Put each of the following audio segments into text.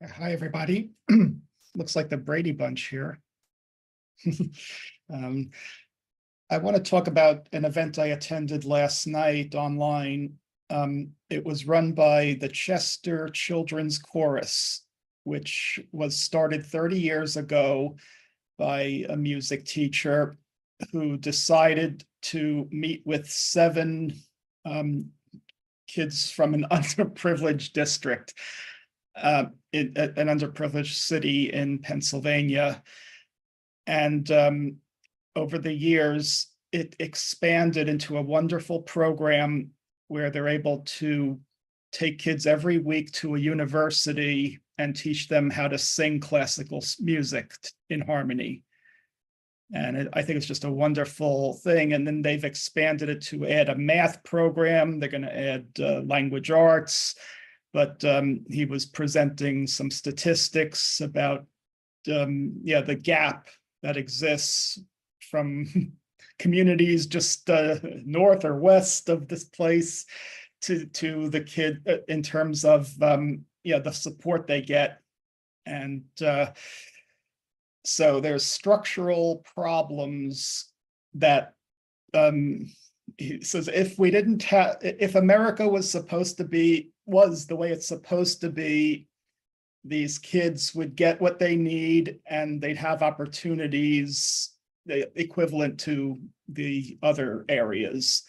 Hi, everybody. Looks like the Brady Bunch here. Um, I want to talk about an event I attended last night online. Um, it was run by the Chester Children's Chorus, which was started thirty years ago by a music teacher who decided to meet with seven um, kids from an underprivileged district uh, in a- an underprivileged city in Pennsylvania. And um, over the years, it expanded into a wonderful program where they're able to take kids every week to a university and teach them how to sing classical music in harmony. And it- I think it's just a wonderful thing. And then they've expanded it to add a math program. They're going to add uh, language arts. But um, he was presenting some statistics about um, yeah, the gap that exists from communities just uh, north or west of this place to to the kid uh, in terms of um, yeah the support they get. And uh, so there's structural problems that um he says if we didn't have if america was supposed to be was the way it's supposed to be these kids would get what they need and they'd have opportunities equivalent to the other areas.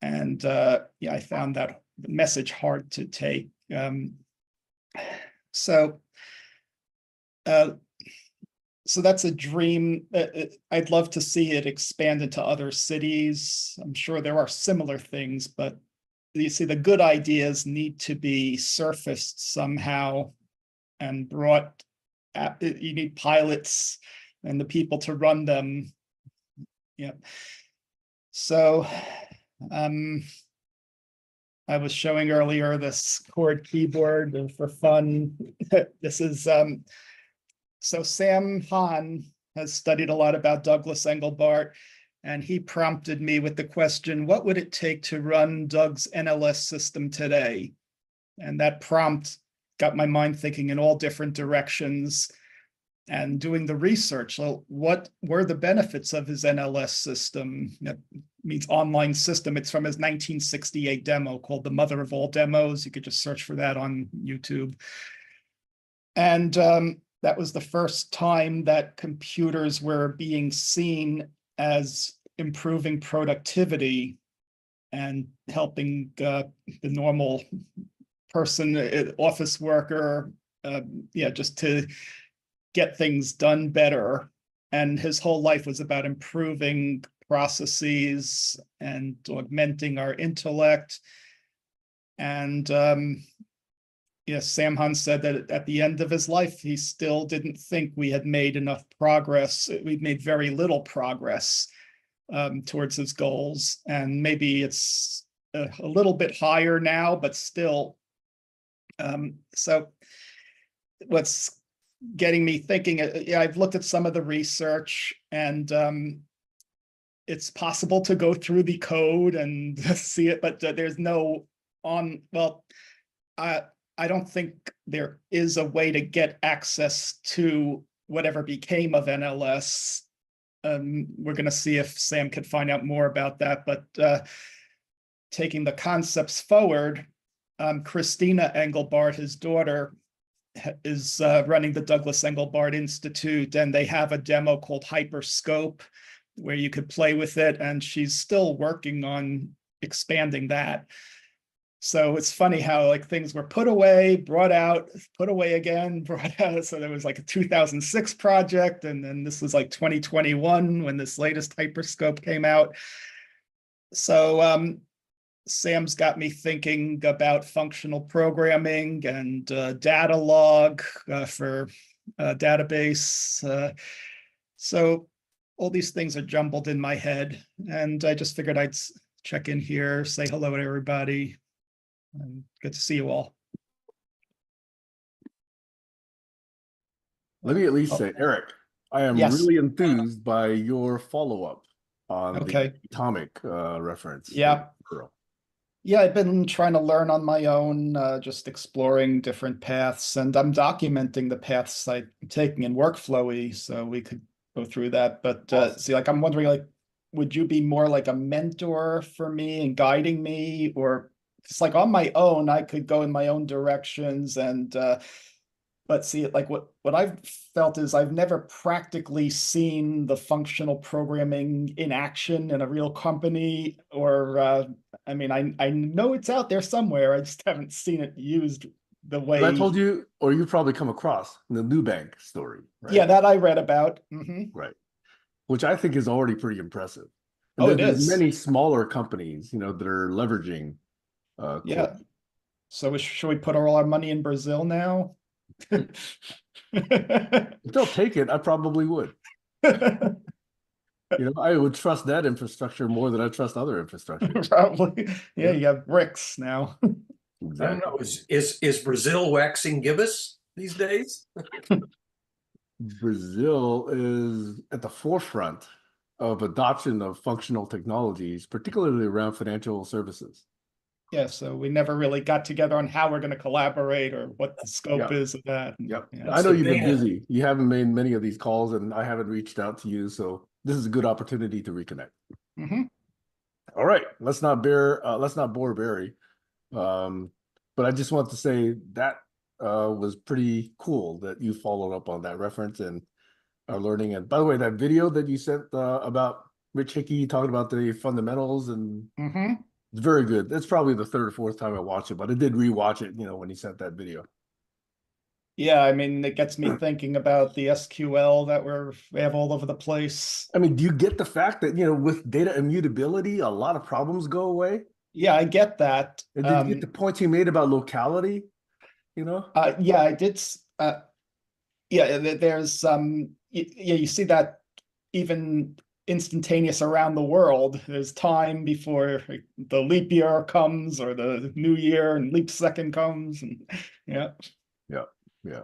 And uh, yeah, I found that message hard to take. Um, so uh, so that's a dream. Uh, uh, I'd love to see it expand into other cities. I'm sure there are similar things, but you see, the good ideas need to be surfaced somehow and brought. at- You need pilots and the people to run them. Yep. So, um. I was showing earlier this chord keyboard for fun. This is, um. So Sam Hahn has studied a lot about Douglas Engelbart. And he prompted me with the question, what would it take to run Doug's NLS system today? And that prompt got my mind thinking in all different directions and doing the research. So what were the benefits of his NLS system? That means online system. It's from his 1968 demo called The Mother of All Demos. You could just search for that on YouTube. And um, that was the first time that computers were being seen as improving productivity and helping uh, the normal person, uh, office worker, uh, yeah, just to get things done better. And his whole life was about improving processes and augmenting our intellect. And um, Yes, Sam Hahn said that at the end of his life, he still didn't think we had made enough progress. We'd made very little progress um, towards his goals, and maybe it's a, a little bit higher now, but still. Um, so what's getting me thinking, uh, yeah, I've looked at some of the research and um, it's possible to go through the code and see it, but uh, there's no on, well, uh, I don't think there is a way to get access to whatever became of NLS. Um, we're gonna see if Sam could find out more about that, but uh, taking the concepts forward, um, Christina Engelbart, his daughter, is uh, running the Douglas Engelbart Institute, and they have a demo called Hyperscope where you could play with it, and she's still working on expanding that. So it's funny how like things were put away, brought out, put away again, brought out. So there was like a 2006 project, and then this was like 2021 when this latest Hyperscope came out. So um, Sam's got me thinking about functional programming and uh, Datalog uh, for uh, database. Uh, so all these things are jumbled in my head, and I just figured I'd check in here, say hello to everybody. And good to see you all. Let me at least Oh. say, Eric, I am Yes. really enthused by your follow-up on Okay. the atomic uh, reference. Yeah. Yeah, I've been trying to learn on my own, uh, just exploring different paths, and I'm documenting the paths I'm taking in workflowy, so we could go through that. But uh, see, like, I'm wondering, like, would you be more like a mentor for me and guiding me, or it's like on my own, I could go in my own directions and uh, but see, it like what what I've felt is I've never practically seen the functional programming in action in a real company, or uh, I mean, I I know it's out there somewhere. I just haven't seen it used the way. I told you, or you probably come across the Nubank story. Right? Yeah, that I read about. hmm right. Which I think is already pretty impressive. And Oh, it. Many smaller companies, you know, that are leveraging. Uh, Yeah. Quora. So we- should we put all our money in Brazil now? If they'll take it, I probably would. You know, I would trust that infrastructure more than I trust other infrastructure. Probably. Yeah, you have BRICS now. I don't know, is, is, is Brazil waxing gibbous these days? Brazil is at the forefront of adoption of functional technologies, particularly around financial services. Yeah, so we never really got together on how we're gonna collaborate or what the scope Yeah. is of that. Yep. yeah. I know you've been busy. You haven't made many of these calls and I haven't reached out to you. So this is a good opportunity to reconnect. Mhm. All right, let's not bear, uh, let's not bore Barry. Um, but I just want to say that uh was pretty cool that you followed up on that reference and are learning. And by the way, that video that you sent uh about Rich Hickey talking about the fundamentals and Mhm. It's very good. That's probably the third or fourth time I watched it, but I did rewatch it, you know, when he sent that video. Yeah, I mean, it gets me thinking about the SQL that we're, we have all over the place. I mean, do you get the fact that, you know, with data immutability, a lot of problems go away? Yeah, I get that. And did you Um, get the points he made about locality? You know? Uh, yeah, I did. Uh, yeah, there's um, yeah, you see that even instantaneous around the world. There's time before the leap year comes or the new year and leap second comes, and yeah, Yeah.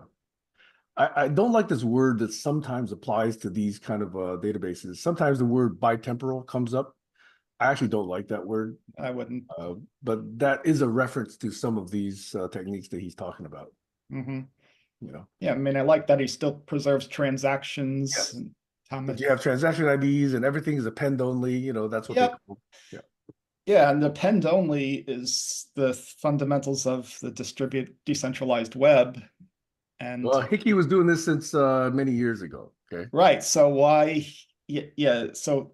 I, I don't like this word that sometimes applies to these kind of uh, databases. Sometimes the word bitemporal comes up. I actually don't like that word, I wouldn't. uh, but that is a reference to some of these uh, techniques that he's talking about. hmm You know, Yeah, I mean, I like that he still preserves transactions. Yes. and Thomas. but you have transaction IDs and everything is append only. You know, that's what Yep. they call. Yeah, and append only is the fundamentals of the distribute decentralized web. And Well, Hickey was doing this since uh, many years ago. Okay. right, so why yeah, yeah, so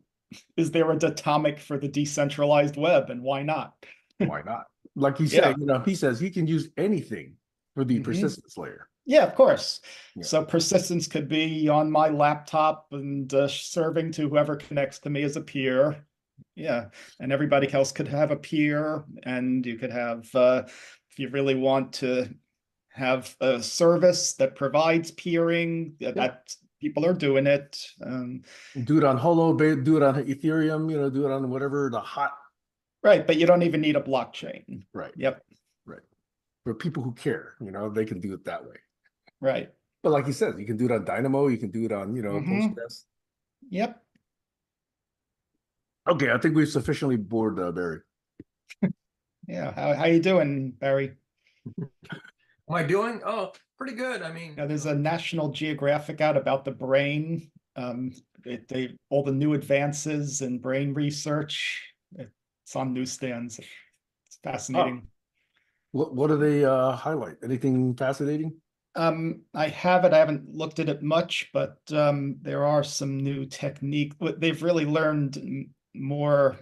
is there a datomic for the decentralized web and why not? Why not? Like he Yeah. said, you know, he says he can use anything for the Mhm. persistence layer. Yeah, of course. Yeah. So persistence could be on my laptop and uh, serving to whoever connects to me as a peer. Yeah, and everybody else could have a peer, and you could have, uh, if you really want to have a service that provides peering, that, that people are doing it. Um, Do it on Holo, do it on Ethereum, you know, do it on whatever the hot right, but you don't even need a blockchain. right. Yep, Right. For people who care, you know, they can do it that way. Right. But like you said, you can do it on Dynamo, you can do it on, you know, Mhm. Postgres. Yep. Okay, I think we've sufficiently bored uh, Barry. Yeah. How how you doing, Barry? Am I doing? Oh, pretty good. I mean. Yeah, there's a National Geographic out about the brain. Um, it, they all the new advances in brain research. It's on newsstands. It's fascinating. What what do they uh highlight? Anything fascinating? Um, I have it. I haven't looked at it much, but um, there are some new technique. what They've really learned m- more.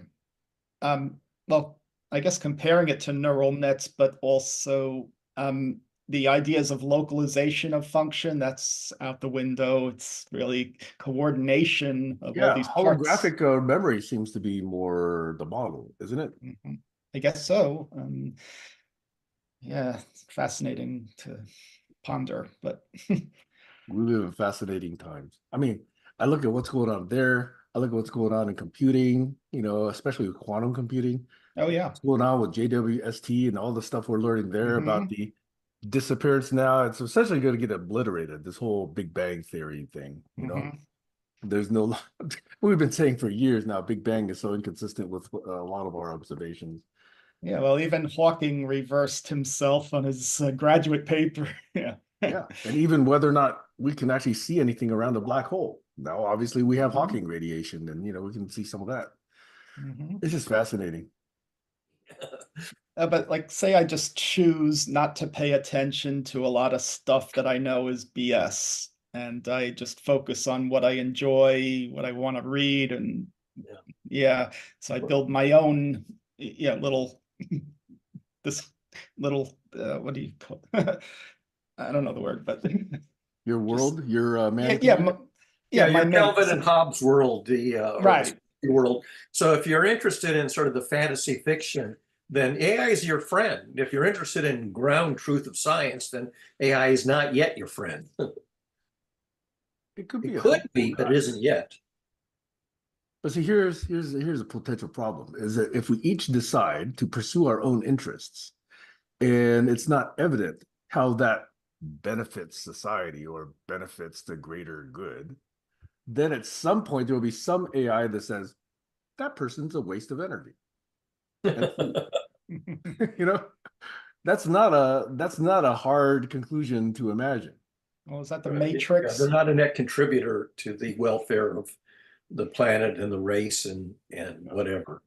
Um, well, I guess comparing it to neural nets, but also um, the ideas of localization of function that's out the window. It's really coordination of all Yeah, these parts. holographic uh, memory seems to be more the model, isn't it? Mhm. I guess so. Um, yeah, it's fascinating to ponder, but We live in fascinating times. I mean, I look at what's going on there. I look at what's going on in computing, you know, especially with quantum computing. oh yeah. What's going on with JWST and all the stuff we're learning there about the disappearance now. It's essentially going to get obliterated, this whole Big Bang Theory thing, you know. Mhm. There's no, we've been saying for years now, Big Bang is so inconsistent with uh, a lot of our observations. Yeah, well, even Hawking reversed himself on his uh, graduate paper. Yeah. Yeah, and even whether or not we can actually see anything around a black hole. Now, obviously, we have Hawking radiation, and you know we can see some of that. Mhm. It's just fascinating. Uh, but like, say I just choose not to pay attention to a lot of stuff that I know is BS, and I just focus on what I enjoy, what I want to read, and Yeah. yeah, so I build my own, yeah, little this little uh, what do you call? I don't know the word, but Your world, your uh, yeah, man. yeah, cave? m- yeah, Yeah, my your main- Calvin and Hobbes world, the uh, or Right. the world. So if you're interested in sort of the fantasy fiction, then AI is your friend. If you're interested in ground truth of science, then AI is not yet your friend. it could be. It a could helpful be, but guide. it isn't yet. But see, here's here's here's a potential problem: is that if we each decide to pursue our own interests, and it's not evident how that benefits society or benefits the greater good, then at some point there will be some AI that says that person's a waste of energy. you know, that's not a that's not a hard conclusion to imagine. Well, is that the Right. Yeah, Matrix? They're not a net contributor to the welfare of the planet and the race and and whatever.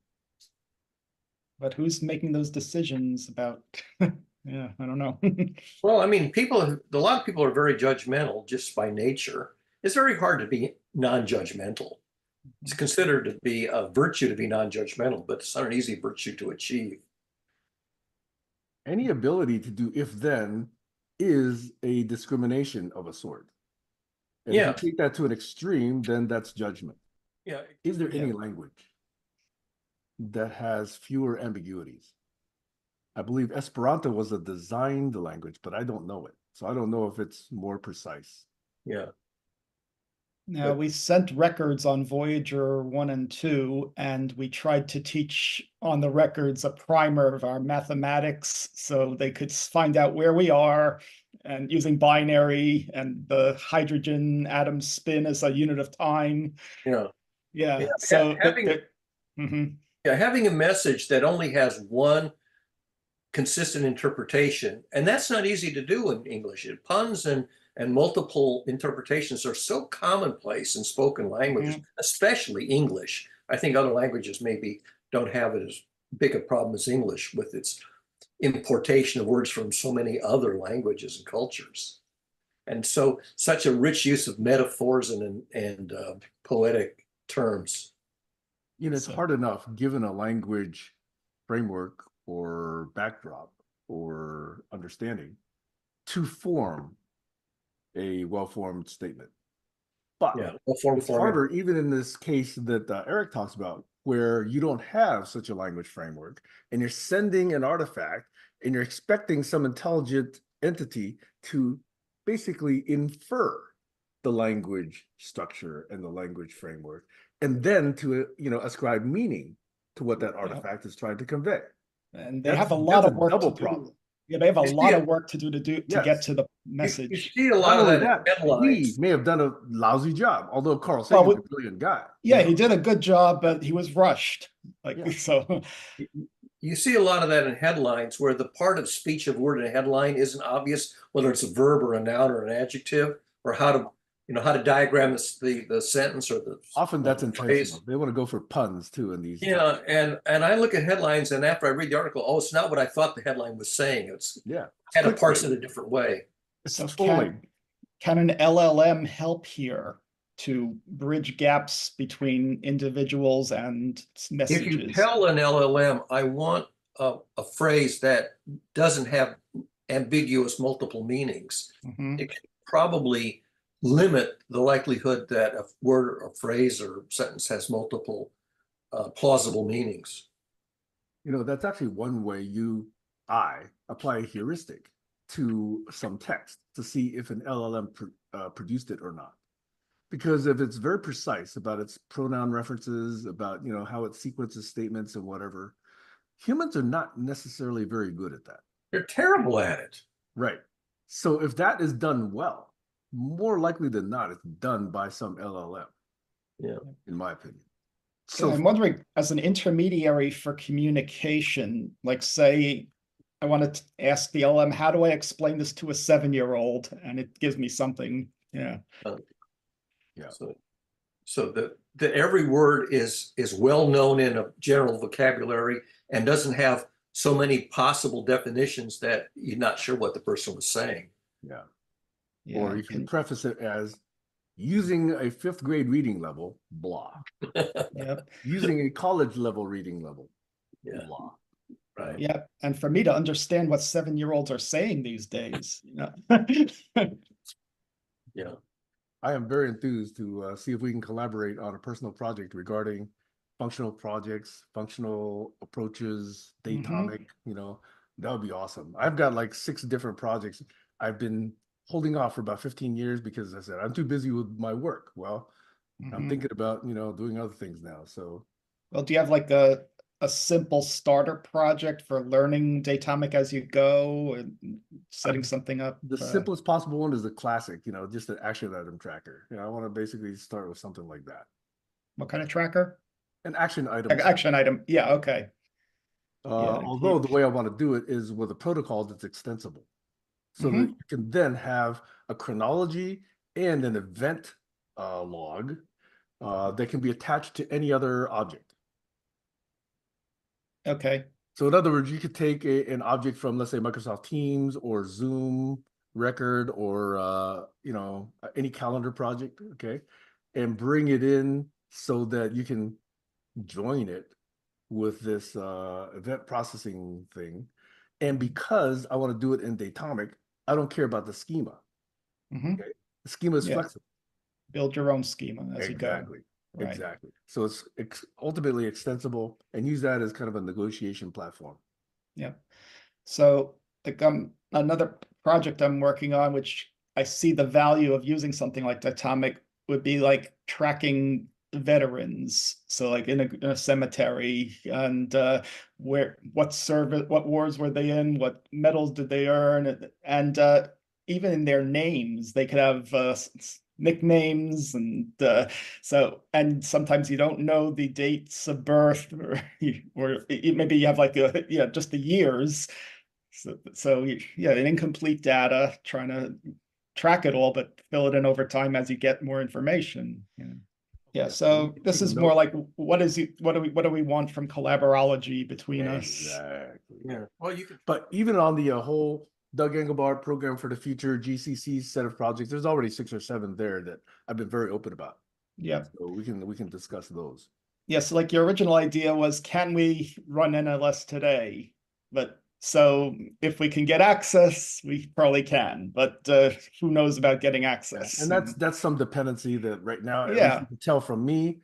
But who's making those decisions about? Yeah, I don't know. Well, I mean, people, a lot of people are very judgmental just by nature. It's very hard to be non-judgmental. It's mm-hmm. considered to be a virtue to be non-judgmental, but it's not an easy virtue to achieve. Any ability to do if then is a discrimination of a sort. And Yeah. if you take that to an extreme, then that's judgment. Yeah. Is there any language that has fewer ambiguities? I believe Esperanto was a designed language, but I don't know it. So I don't know if it's more precise. Yeah. Now, But- we sent records on Voyager 1 and 2, and we tried to teach on the records a primer of our mathematics so they could s- find out where we are and using binary and the hydrogen atom spin as a unit of time. Yeah. Yeah, so. having- the- Mhm. Yeah. Having a message that only has one consistent interpretation, and that's not easy to do in English. It- Puns and and multiple interpretations are so commonplace in spoken languages, especially English. I think other languages maybe don't have it as big a problem as English with its importation of words from so many other languages and cultures. And so, such a rich use of metaphors and and uh, poetic terms. You know, it's So- hard enough given a language framework or backdrop or understanding to form a well-formed statement. But Yeah, well form it's formula. harder even in this case that uh, Eric talks about, where you don't have such a language framework and you're sending an artifact and you're expecting some intelligent entity to basically infer the language structure and the language framework and then to uh, you know ascribe meaning to what that artifact is trying to convey And they That's- have a lot of a work to double do. Yeah, they have a You see lot it- of work to do to do, to Yes. get to the message. You see a lot Not of that in that, he may have done a lousy job although carl Well, sagan's with- a brilliant guy Yeah, he did a good job, but he was rushed. Like, Yeah. so, You see a lot of that in headlines where the part of speech of word in a headline isn't obvious, whether it's a verb or a noun or an adjective, or how to, you know, how to diagram this, the, the sentence or the. often that's the phrase. intentional they want to go for puns too in these Yeah, and, and I look at headlines and after I read the article, oh, it's not what I thought the headline was saying. It's yeah kind of parse clickbait. it a different way. it's so can, can an LLM help here to bridge gaps between individuals and s- If you tell an LLM, I want a, a phrase that doesn't have ambiguous multiple meanings, Mhm. it can probably limit the likelihood that a word or phrase or sentence has multiple uh, plausible meanings. You know, that's actually one way you, I apply a heuristic to some text to see if an LLM pr- uh, produced it or not. Because if it's very precise about its pronoun references, about, you know, how it sequences statements and whatever, humans are not necessarily very good at that. They're terrible at it. Right. So if that is done well, more likely than not, it's done by some LLM. Yeah. In my opinion. So So I'm wondering, as an intermediary for communication, like say, I want to ask the LM, how do I explain this to a seven-year-old? And it gives me something, uh, yeah. So, so the, the every word is, is well known in a general vocabulary and doesn't have so many possible definitions that you're not sure what the person was saying. yeah. Yeah, Or you can and- preface it as using a fifth grade reading level, blah. Yep, Using a college level reading level, Yeah, blah. right. yep. And for me to understand what seven-year-olds are saying these days, you know? Yeah. I am very enthused to uh, see if we can collaborate on a personal project regarding functional projects, functional approaches, Mhm. datomic, you know, that would be awesome. I've got like six different projects I've been holding off for about 15 years because I said I'm too busy with my work. Well, I'm Mhm. thinking about, you know, doing other things now. So Well, do you have like a, a simple starter project for learning Datomic as you go and setting something up? the uh, simplest possible one is the classic, you know, just an action item tracker. You know, I want to basically start with something like that. What kind of tracker? An action item. Ac- Action item, yeah, okay, Uh, Yeah, although the way I want to do it is with a protocol that's extensible. So that Mhm. you can then have a chronology and an event uh, log uh, that can be attached to any other object. okay, So in other words, you could take a, an object from, let's say, Microsoft Teams or Zoom record or uh, you know any calendar project, okay, and bring it in so that you can join it with this uh, event processing thing. And because I want to do it in Datomic, I don't care about the schema. mhm. The schema is Yeah. flexible. Build your own schema as you go. Exactly. Right. Exactly. So it's ex- ultimately extensible and use that as kind of a negotiation platform. Yeah. So like um another project I'm working on, which I see the value of using something like Datomic would be like tracking veterans. So like in a, in a cemetery and uh where what service what wars were they in, what medals did they earn and- uh even in their names they could have uh nicknames and uh so, and sometimes you don't know the dates of birth or, you- or maybe you have like a, yeah, just the years. So, so yeah, an incomplete data, trying to track it all, but fill it in over time as you get more information. Yeah. Yeah, Yeah, so this is more like, what is, it- what do we, what do we want from collaborology between us? Exactly. Yeah. Well, you could, But even on the uh, whole Doug Engelbart program for the future GCC set of projects, there's already six or seven there that I've been very open about. Yeah, So we can we can discuss those. yes, like your original idea was, can we run NLS today? But so if we can get access, we probably can, but uh, who knows about getting access? And that's that's some dependency that right now, at least Yeah. you can tell from me,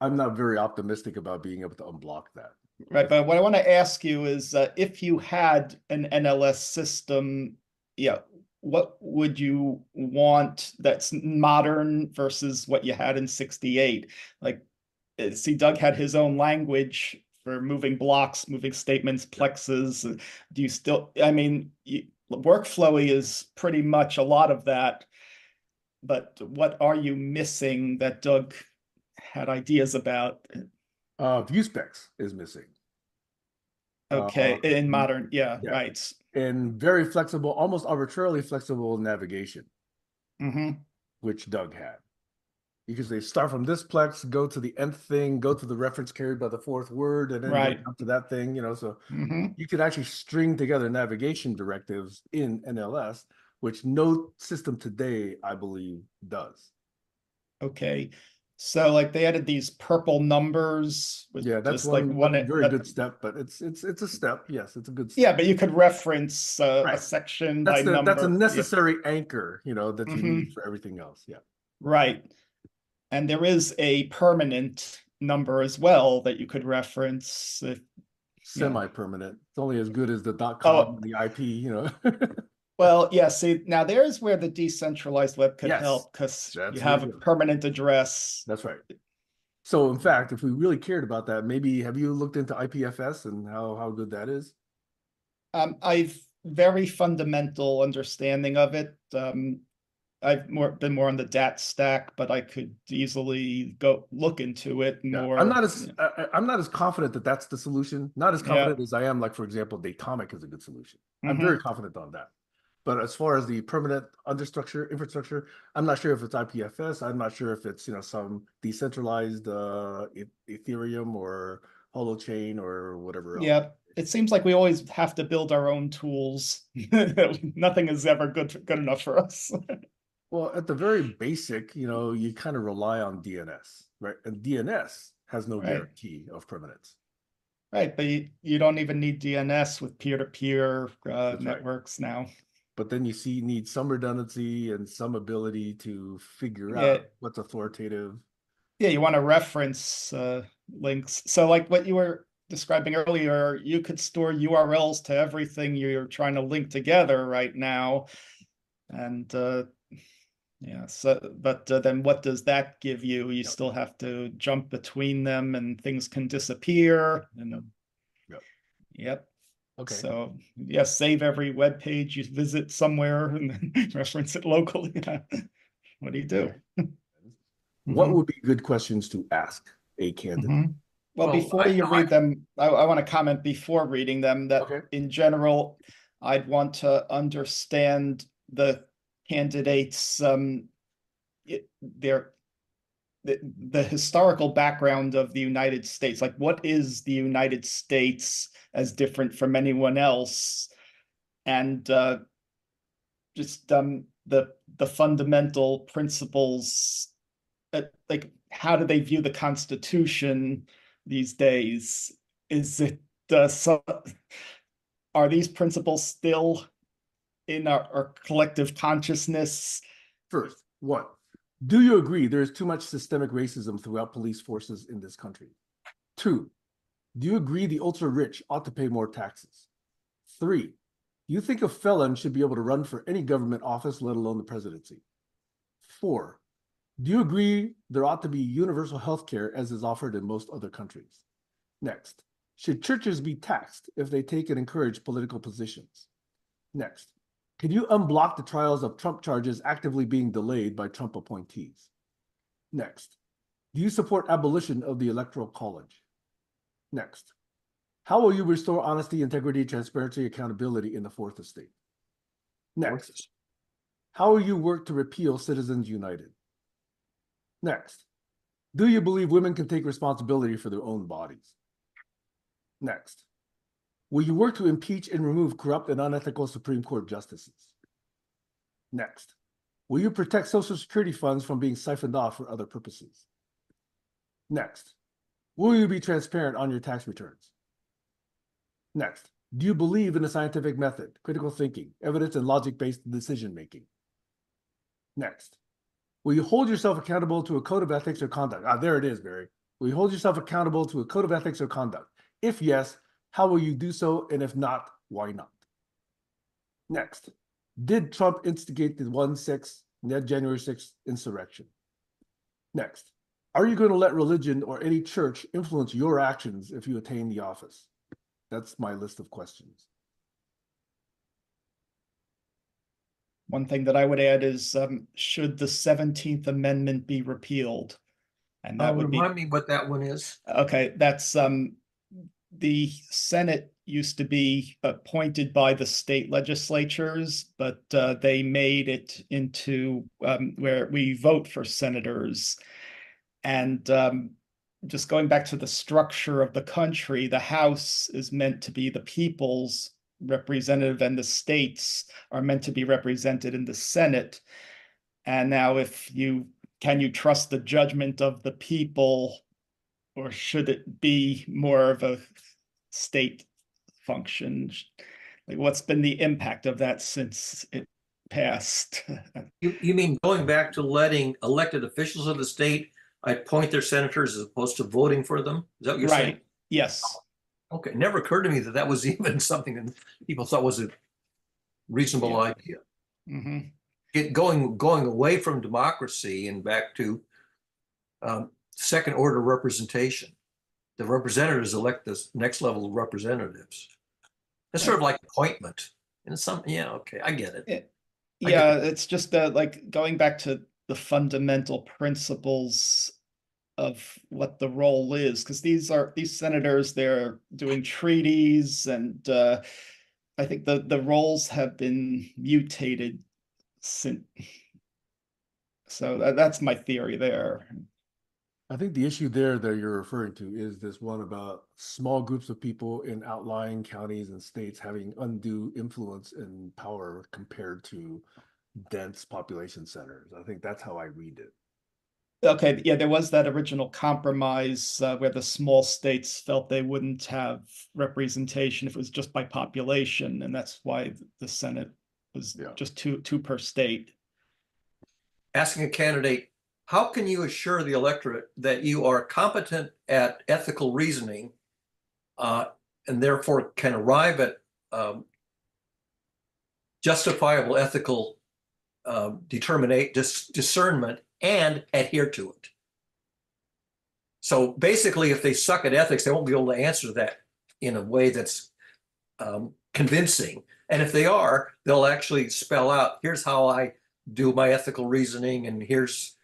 I'm not very optimistic about being able to unblock that. Right, but what I want to ask you is, uh, if you had an NLS system, yeah, what would you want that's modern versus what you had in sixty-eight? Like, uh, see Doug had his own language for moving blocks, moving statements, plexes. uh, Do you still, I mean, you, workflowy is pretty much a lot of that. But what are you missing that Doug had ideas about? Uh, view specs is missing Okay, Uh, in mm, modern, yeah, yeah. right. and very flexible, almost arbitrarily flexible navigation, hmm which Doug had. You could say start from this plex, go to the nth thing, go to the reference carried by the fourth word, and then Right. down to that thing. You know, so hmm you could actually string together navigation directives in NLS, which no system today, I believe, does. Okay, so like they added these purple numbers. Yeah, that's just like one, one. one very that- good step, but it's it's it's a step. Yes, it's a good. Step. Yeah, but you could reference uh, a Right. section by that's the, number. that's a Yeah, necessary anchor, you know, that you Mhm. need for everything else. Yeah. Right. And there is a permanent number as well that you could reference. if- Semi-permanent. It's only as good as the dot Oh. com, the IP, you know. Well, yeah, see, now there's where the decentralized web could Yes, help because that's you have a permanent address. That's right. So in fact, if we really cared about that, maybe have you looked into IPFS and how how good that is? Um, I've very fundamental understanding of it. Um, I've more, been more on the DAT stack, but I could easily go look into it Yeah, more. I'm not as I, I- I'm not as confident that that's the solution. Not as Yeah. confident as I am, like for example, Datomic is a good solution. I'm Mhm. very confident on that. But as far as the permanent understructure infrastructure, I'm not sure if it's IPFS. I'm not sure if it's you know some decentralized uh, E- Ethereum or Holochain or whatever. else. Yeah, it seems like we always have to build our own tools. Nothing is ever good, good enough for us. Well, at the very basic, you know, you kind of rely on DNS, right? And DNS has no Right. guarantee of permanence. Right, but you, you don't even need DNS with peer-to-peer uh, right. networks now. But then you see need some redundancy and some ability to figure Yeah. out what's authoritative. Yeah, you want to reference uh, links. So like what you were describing earlier, you could store URLs to everything you're trying to link together right now. And uh, yeah, so but uh, then what does that give you? You Yep. still have to jump between them and things can disappear and Yep. Yep. Okay. So yes, save every web page you visit somewhere and then reference it locally. What do you do? What Mhm. would be good questions to ask a candidate? Mhm. Well, Well, before I- you I- read them, I, I want to comment before reading them that Okay. in general, I'd want to understand the candidates, um, it, their, the, the historical background of the United States, like what is the United States as different from anyone else? And, uh, just, um, the, the fundamental principles, uh, like, how do they view the Constitution these days? Is it, uh, so, are these principles still in our, our collective consciousness? First, one, do you agree there is too much systemic racism throughout police forces in this country? Two, do you agree the ultra rich ought to pay more taxes? Three, do you think a felon should be able to run for any government office, let alone the presidency? Four, do you agree there ought to be universal health care as is offered in most other countries? Next, should churches be taxed if they take and encourage political positions? Next, can you unblock the trials of Trump charges actively being delayed by Trump appointees? Next, do you support abolition of the Electoral College? Next, how will you restore honesty, integrity, transparency, accountability in the fourth estate? Next, how will you work to repeal Citizens United? Next, do you believe women can take responsibility for their own bodies? Next, will you work to impeach and remove corrupt and unethical Supreme Court justices? Next, will you protect Social Security funds from being siphoned off for other purposes? Next, will you be transparent on your tax returns? Next, do you believe in the scientific method, critical thinking, evidence and logic-based decision making? Next, will you hold yourself accountable to a code of ethics or conduct? Ah, there it is, Barry. Will you hold yourself accountable to a code of ethics or conduct? If yes, how will you do so? And if not, why not? Next, did Trump instigate the 1 6, net January 6th insurrection? Next, are you going to let religion or any church influence your actions if you attain the office? That's my list of questions. One thing that I would add is, um, should the Seventeenth Amendment be repealed? And Uh, that would be, remind me what that one is. okay, that's, um, the Senate used to be appointed by the state legislatures, but, uh, they made it into, um, where we vote for senators. And, um, just going back to the structure of the country, the House is meant to be the people's representative and the states are meant to be represented in the Senate. And now if you, can you trust the judgment of the people? Or should it be more of a state function? Like what's been the impact of that since it passed? You, you mean going back to letting elected officials of the state appoint their senators as opposed to voting for them? Is that what you're saying? Right, yes, Okay, it never occurred to me that that was even something that people thought was a reasonable idea. Get going, going away from democracy and back to um, second order representation. The representatives elect the next level of representatives. It's sort of like appointment. And some, yeah, okay, I get it. I get- Yeah, it's just that like going back to the fundamental principles of what the role is, because these are these senators, they're doing treaties and uh I think the the roles have been mutated since. So that, that's my theory there. I think the issue there that you're referring to is this one about small groups of people in outlying counties and states having undue influence and power compared to dense population centers. I think that's how I read it. Okay, yeah, there was that original compromise uh, where the small states felt they wouldn't have representation if it was just by population, and that's why the Senate was Yeah. just two two per state. asking a candidate, how can you assure the electorate that you are competent at ethical reasoning uh, and therefore can arrive at um, justifiable ethical um, determinate dis- discernment and adhere to it? So basically, if they suck at ethics, they won't be able to answer that in a way that's um, convincing. And if they are, they'll actually spell out, here's how I do my ethical reasoning and here's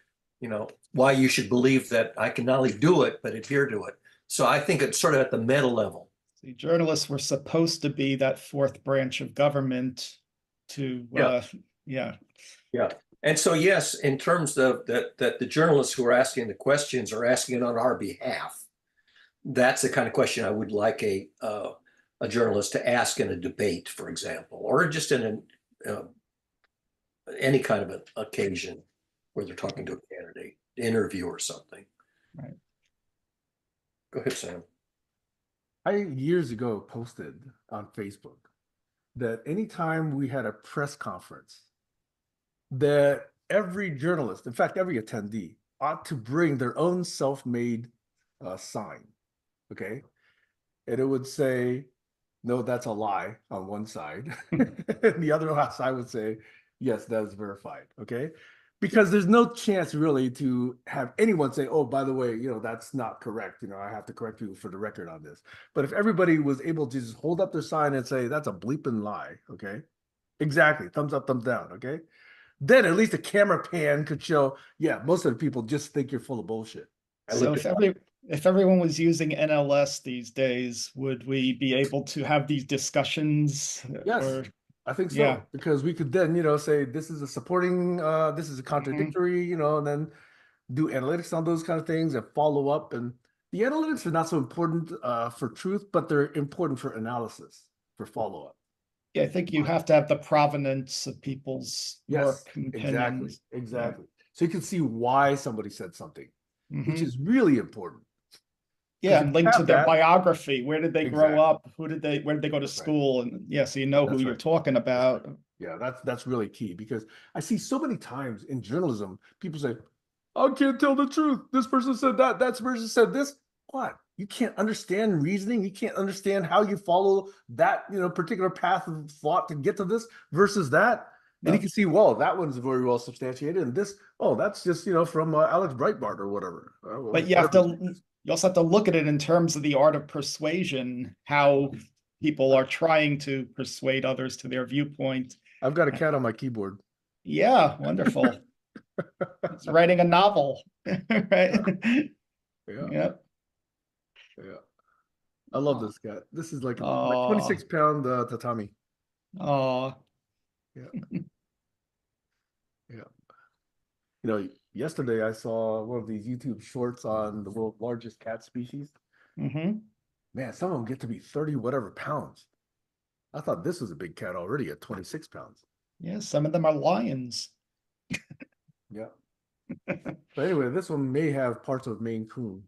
you know why you should believe that i can not only do it but adhere to it. So i think it's sort of at the meta level. See, journalists were supposed to be that fourth branch of government to, Yeah. uh, yeah, and so yes in terms of that that the journalists who are asking the questions are asking it on our behalf. That's the kind of question i would like a uh, a journalist to ask in a debate for example or just in an uh, any kind of an occasion where they're talking to a candidate interview or something Right. go ahead sam I years ago posted on Facebook that anytime we had a press conference, that every journalist, in fact, every attendee, ought to bring their own self-made uh, sign. Okay, and it would say, "No, that's a lie" on one side, and the other side would say, "Yes, that is verified." Okay, because there's no chance really to have anyone say, "Oh, by the way, you know that's not correct." You know, I have to correct you for the record on this. But if everybody was able to just hold up their sign and say, "That's a bleeping lie," okay, exactly, thumbs up, thumbs down, okay, then at least a camera pan could show, yeah, most of the people just think you're full of bullshit. I so if every, if everyone was using NLS these days, would we be able to have these discussions? Yes. Or, I think so Yeah. because we could then, you know, say this is a supporting, uh, this is a contradictory, you know, and then do analytics on those kind of things and follow up. And the analytics are not so important uh, for truth, but they're important for analysis, for follow up. yeah, I think you have to have the provenance of people's Yes, work Exactly, opinions. exactly. So you can see why somebody said something, which Mhm. is really important. Yeah, and linked to their that- biography. Where did they Exactly. grow up? Who did they, where did they go to school? And yeah, so you know who That's you're right. talking about. Yeah, that's that's really key because I see so many times in journalism, people say, I can't tell the truth. This person said that, that person said this. What? You can't understand reasoning. You can't understand how you follow that, you know, particular path of thought to get to this versus that. And No. you can see, well, that one's very well substantiated, and this, oh, that's just you know from uh, Alex Breitbart or whatever. uh, But you have whatever to, is. You also have to look at it in terms of the art of persuasion, how people are trying to persuade others to their viewpoint. I've got a cat on my keyboard. Yeah, wonderful. it's writing a novel, right? Yeah, Yep. yeah. I love this cat. This is like a Aw. like 26 pound uh, tatami. Oh, Yeah. Yeah. You know, yesterday I saw one of these YouTube shorts on the world's largest cat species. hmm Man, some of them get to be 30 whatever pounds. I thought this was a big cat already at 26 pounds. Yeah, some of them are lions. Yeah. But anyway, this one may have parts of Maine Coon.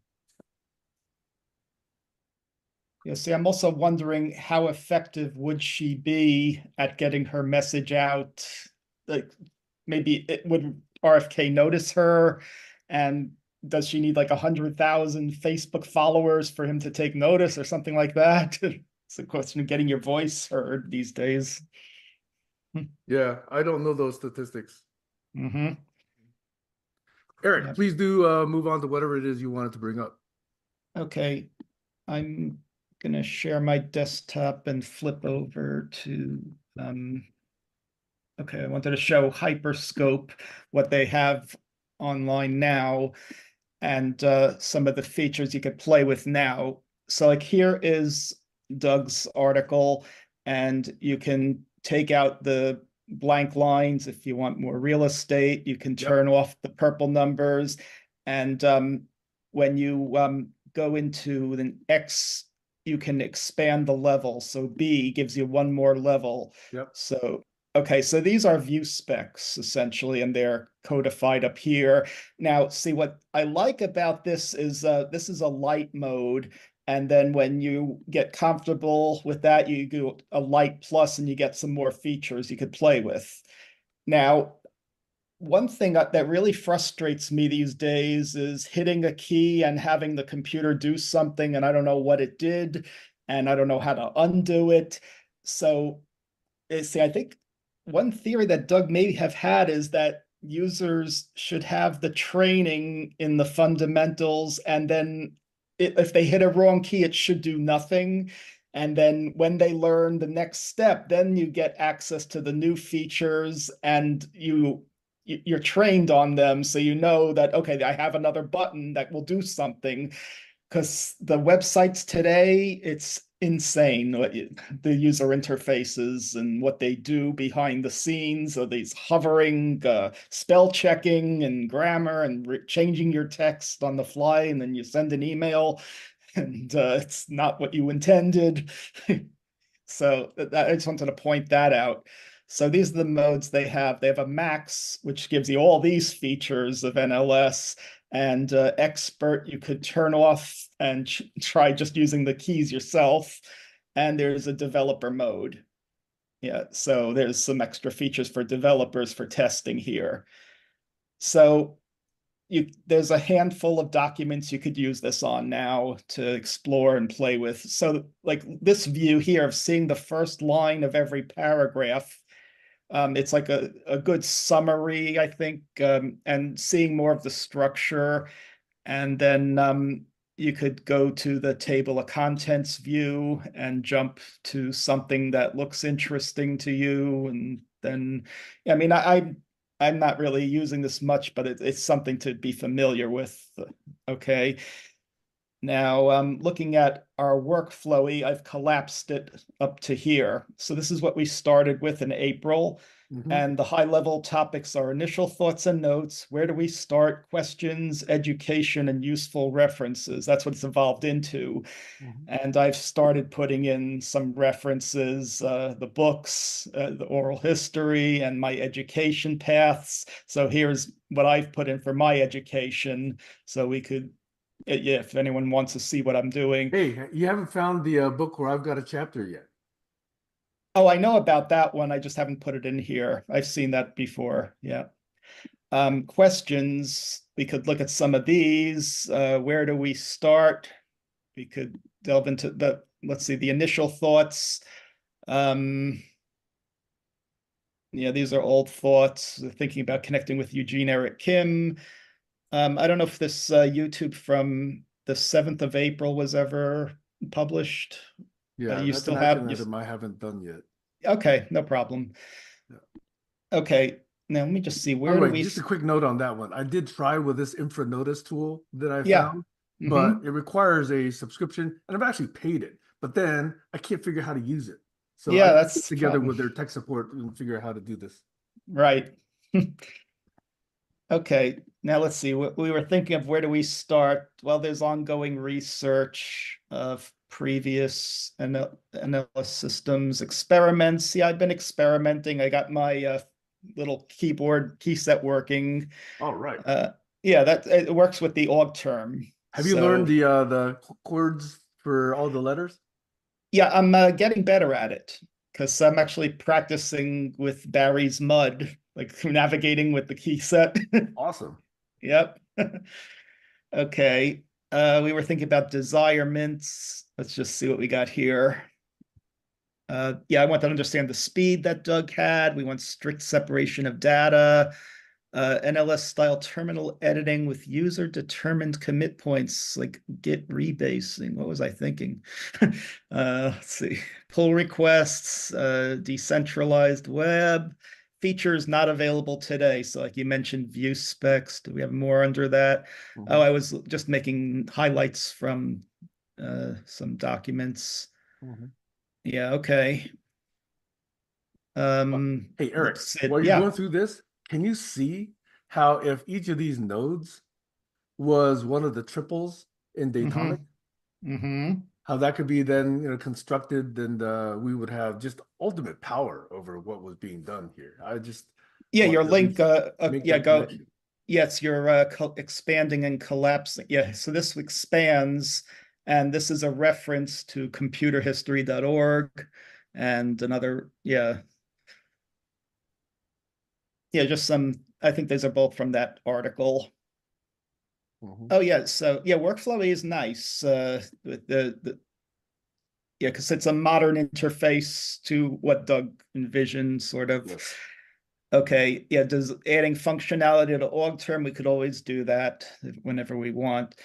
Yeah, see, I'm also wondering how effective would she be at getting her message out? Like, maybe it would RFK notice her? And does she need like a hundred thousand Facebook followers for him to take notice or something like that? It's a question of getting your voice heard these days. Yeah, I don't know those statistics. hmm Eric, please do uh, move on to whatever it is you wanted to bring up. Okay, I'm gonna share my desktop and flip over to um okay, I wanted to show Hyperscope, what they have online now. And uh, some of the features you could play with now. So like here is Doug's article and you can take out the blank lines if you want more real estate. You can Yep. turn off the purple numbers. And um, when you um, go into an X, you can expand the level. So B gives you one more level. Yep. So, okay, so these are view specs essentially, and they're codified up here. Now, see what I like about this is uh, this is a light mode. And then when you get comfortable with that, you go a light plus and you get some more features you could play with. Now, one thing that that really frustrates me these days is hitting a key and having the computer do something and I don't know what it did and I don't know how to undo it. So, eh, see, I think one theory that Doug may have had is that users should have the training in the fundamentals and then if they hit a wrong key, it should do nothing. And then when they learn the next step, then you get access to the new features and you you're trained on them so you know that okay i have another button that will do something because the websites today it's insane what the user interfaces and what they do behind the scenes. Of these hovering uh, spell checking and grammar and changing your text on the fly and then you send an email and uh, it's not what you intended? So that, that- i just wanted to point that out. So these are the modes they have. They have a max, which gives you all these features of NLS and uh, expert. You could turn off and try just using the keys yourself. And there's a developer mode. Yeah, so there's some extra features for developers for testing here. So you there's a handful of documents you could use this on now to explore and play with. So like this view here of seeing the first line of every paragraph um, it's like a, a good summary, I think, um, and seeing more of the structure. And then um, you could go to the table of contents view and jump to something that looks interesting to you. And then, I mean, I, I'm not really using this much, but it, it's something to be familiar with. Okay. Now, um, looking at our workflowy, I've collapsed it up to here. So this is what we started with in April. Mhm. And the high level topics are initial thoughts and notes. Where do we start? Questions, education, and useful references. That's what it's evolved into. Mhm. And I've started putting in some references, uh, the books, uh, the oral history, and my education paths. So here's what I've put in for my education. So we could, yeah, if anyone wants to see what I'm doing. Hey, you haven't found the uh, book where I've got a chapter yet. Oh, I know about that one. I just haven't put it in here. I've seen that before. Yeah. Um, questions. We could look at some of these. Uh, where do we start? We could delve into the, let's see, the initial thoughts. Um, yeah, these are old thoughts. Thinking about connecting with Eugene Eric Kim. Um, I don't know if this uh, YouTube from the 7th of April was ever published. Yeah, you that's still an have- action you item I haven't done yet. Okay, no problem. Yeah. Okay, now let me just see, By where the do way, we? just a quick note on that one. I did try with this infra notice tool that I Yeah. found, Mhm. but it requires a subscription, and I've actually paid it. But then I can't figure out how to use it. So Yeah, that's get together fun. with their tech support and figure out how to do this. Right. Okay, now let's see, we, we were thinking of where do we start? Well, there's ongoing research of previous NL, NLS systems, experiments. See, I've been experimenting. I got my uh, little keyboard key set working. All right. Uh, yeah, that, it works with the org term. Have you learned the uh the chords for all the letters? Yeah, I'm uh, getting better at it because I'm actually practicing with Barry's mud, like through navigating with the key set. Awesome. Yep. Okay, uh, we were thinking about desirements. Let's just see what we got here. Uh, yeah, I want to understand the speed that Doug had. We want strict separation of data. Uh, NLS style terminal editing with user determined commit points like git rebasing. What was I thinking? uh, let's see. Pull requests, uh, decentralized web, features not available today. So like you mentioned, view specs. Do we have more under that? Mhm. Oh, I was just making highlights from uh, some documents. Mhm. Yeah, okay. Um, Hey, Eric, Sid, while you're yeah. going through this, can you see how if each of these nodes was one of the triples in Datomic, hmm how that could be then you know constructed and uh, we would have just ultimate power over what was being done here. I just Yeah, your link, uh, uh, yeah, go, connection. yes, you're uh, expanding and collapsing. Yeah, so this expands, and this is a reference to computerhistory.org and another, yeah. Yeah, just some, I think these are both from that article. Mhm. Oh, yeah, so, yeah, workflow is nice, uh, with the, the. Yeah, because it's a modern interface to what Doug envisioned, sort of. Yes. Okay, yeah, does adding functionality to org term, we could always do that whenever we want.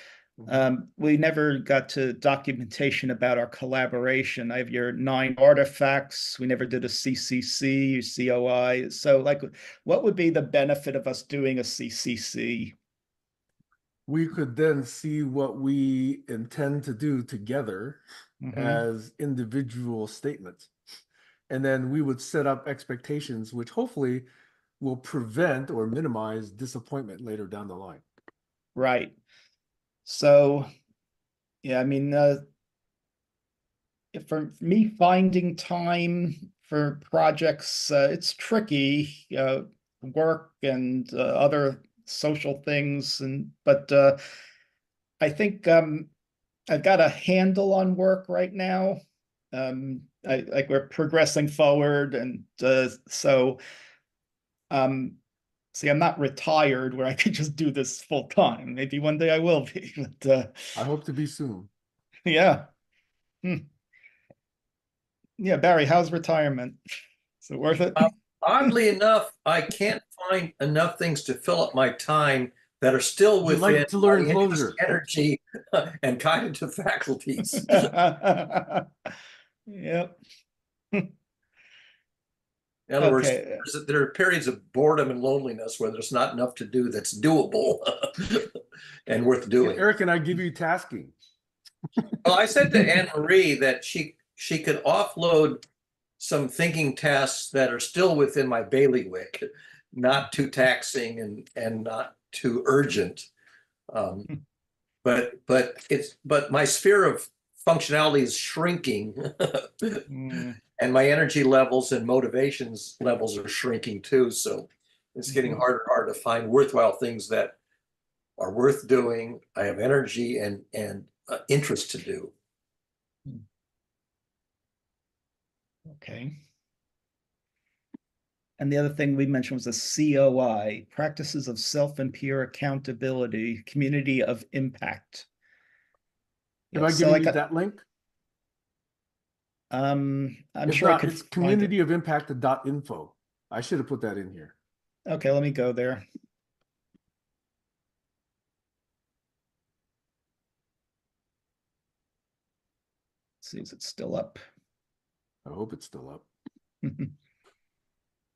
Mhm. Um, we never got to documentation about our collaboration. I have your nine artifacts. We never did a CCC, COI. So like, what would be the benefit of us doing a CCC? We could then see what we intend to do together Mhm. as individual statements. And then we would set up expectations, which hopefully will prevent or minimize disappointment later down the line. Right. So, yeah, I mean, uh, for me finding time for projects, uh, it's tricky, uh, work and uh, other social things and, but, uh, I think, um, I've got a handle on work right now. Um, I, like we're progressing forward and, uh, so, um, See, I'm not retired where I could just do this full time. Maybe one day I will be, but uh, I hope to be soon. yeah. Hmm. Yeah, Barry, how's retirement? Is it worth it? Uh, Oddly enough, I can't find enough things to fill up my time that are still You like within to learn my interest, Clojure. energy and cognitive faculties. Yep. In other words, Okay. there's- there are periods of boredom and loneliness where there's not enough to do that's doable and worth doing. Eric and I give you tasking. Well, I said to Anne Marie that she she could offload some thinking tasks that are still within my bailiwick, not too taxing and and not too urgent. Um, but but it's but my sphere of functionality is shrinking, Mm, and my energy levels and motivations levels are shrinking too. So it's getting Mhm. harder and harder to find worthwhile things that are worth doing. I have energy and and uh, interest to do. Okay. And the other thing we mentioned was the COI, practices of self and peer accountability, community of impact. Have I so given you a- that link? Um, I'm If sure I not, could it's find it. community of impact dot info. I should have put that in here. Okay, let me go there. See, is it still up? I hope it's still up.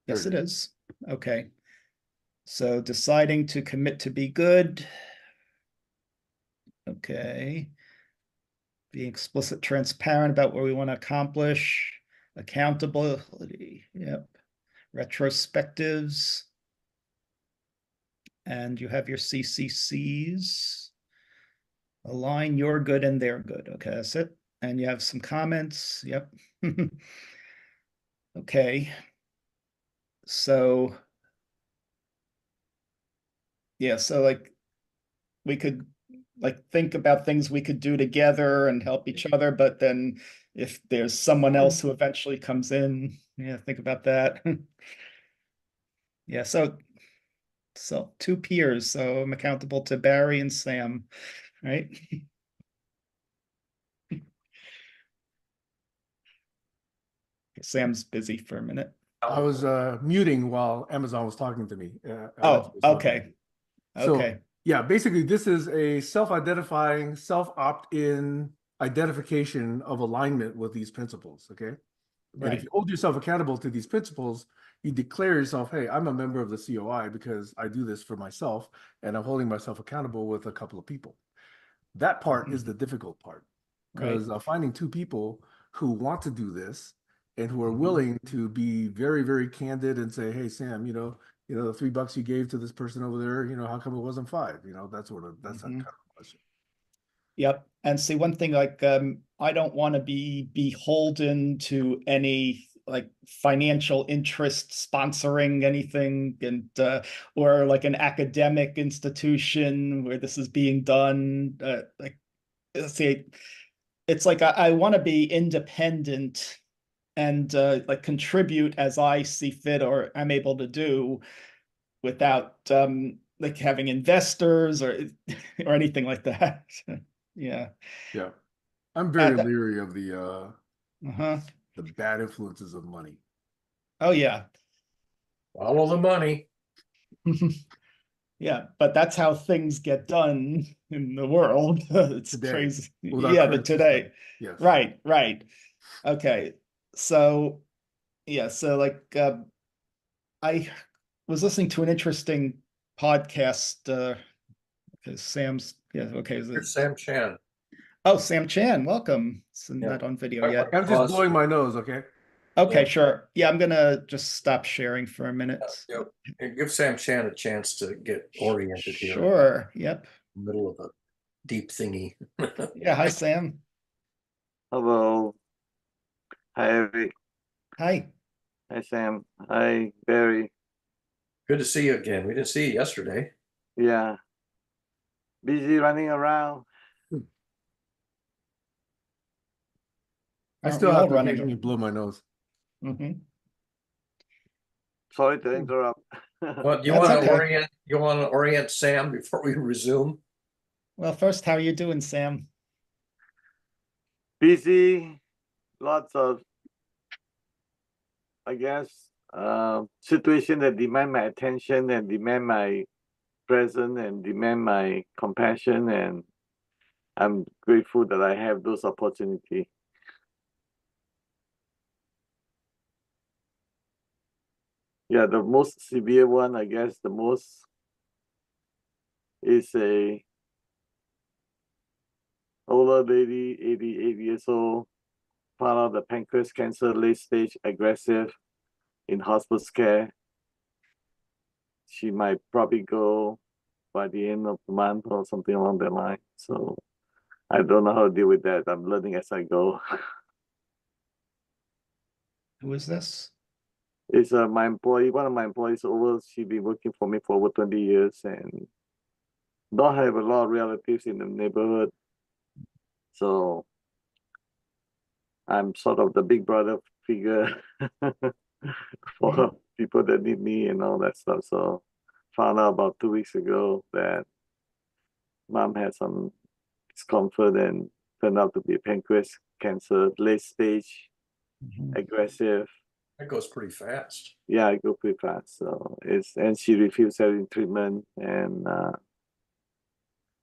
Yes, it is. Okay. So deciding to commit to be good. Okay. Being explicit, transparent about what we want to accomplish, accountability, yep. Retrospectives. And you have your CCCs. Align your good and their good. Okay, that's it. And you have some comments. Yep. Okay. So. Yeah, so like. We could like think about things we could do together and help each other, but then if there's someone else who eventually comes in, yeah, think about that. Yeah, so. So two peers, so I'm accountable to Barry and Sam, right? Sam's busy for a minute. I was uh, muting while Amazon was talking to me. Uh, Oh, Alexa was talking to okay. me. So, Okay, Yeah, basically, this is a self-identifying, self-opt-in identification of alignment with these principles. Okay. And if right, you hold yourself accountable to these principles, you declare yourself, hey, I'm a member of the COI because I do this for myself and I'm holding myself accountable with a couple of people. That part is the difficult part Right. because uh, finding two people who want to do this and who are Mhm. willing to be very, very candid and say, hey, Sam, you know, you know, the three bucks you gave to this person over there, you know, how come it wasn't five? You know, that sort of that's that Mhm. kind of question. Yep. And see, one thing like um, I don't want to be beholden to any like financial interest sponsoring anything and uh, or like an academic institution where this is being done. Uh, like, uh, see, it's like I, I want to be independent and uh, like contribute as I see fit or I'm able to do without um, like having investors or or anything like that. yeah. Yeah. I'm very that- leery of the uh Uh-huh. the bad influences of money. Oh yeah. Follow the money. yeah, but that's how things get done in the world. it's Today, crazy. with Yeah, the current today. system. Yes. Right, right. Okay. So yeah, so like uh, I was listening to an interesting podcast uh okay, Sam's yeah, okay. is it- Here's Sam Chan. Oh, Sam Chan, welcome. It's Yeah. not on video yet. I'm just blowing my nose, okay? Okay, Yeah. sure. Yeah, I'm gonna just stop sharing for a minute. Yep. And give Sam Chan a chance to get oriented here. Sure. Yep. Middle of a deep thingy. Yeah. Hi, Sam. Hello. Hi, Eric. Hi. Hi, Sam. Hi, Barry. Good to see you again. We didn't see you yesterday. Yeah. Busy running around. I Aren't still we all have to running? occasionally blow my nose. Mhm. Sorry to interrupt. Well, do you That's want okay. to orient, you want to orient Sam before we resume? Well, first, how are you doing, Sam? Busy. Lots of, I guess, uh, situation that demand my attention and demand my presence and demand my compassion. And I'm grateful that I have those opportunity. Yeah, the most severe one, I guess, the most is a older lady, 88 years old, found out the pancreas cancer, late stage, aggressive, in hospice care. She might probably go by the end of the month or something along that line. So I don't know how to deal with that. I'm learning as I go. Who is this? It's uh, my employee, one of my employees over, she's been working for me for over 20 years and don't have a lot of relatives in the neighborhood. So I'm sort of the big brother figure for people that need me and all that stuff. So found out about two weeks ago that mom had some discomfort and turned out to be pancreas cancer, late stage, Mhm. aggressive. That goes pretty fast. Yeah, it goes pretty fast. So it's and she refused having treatment and uh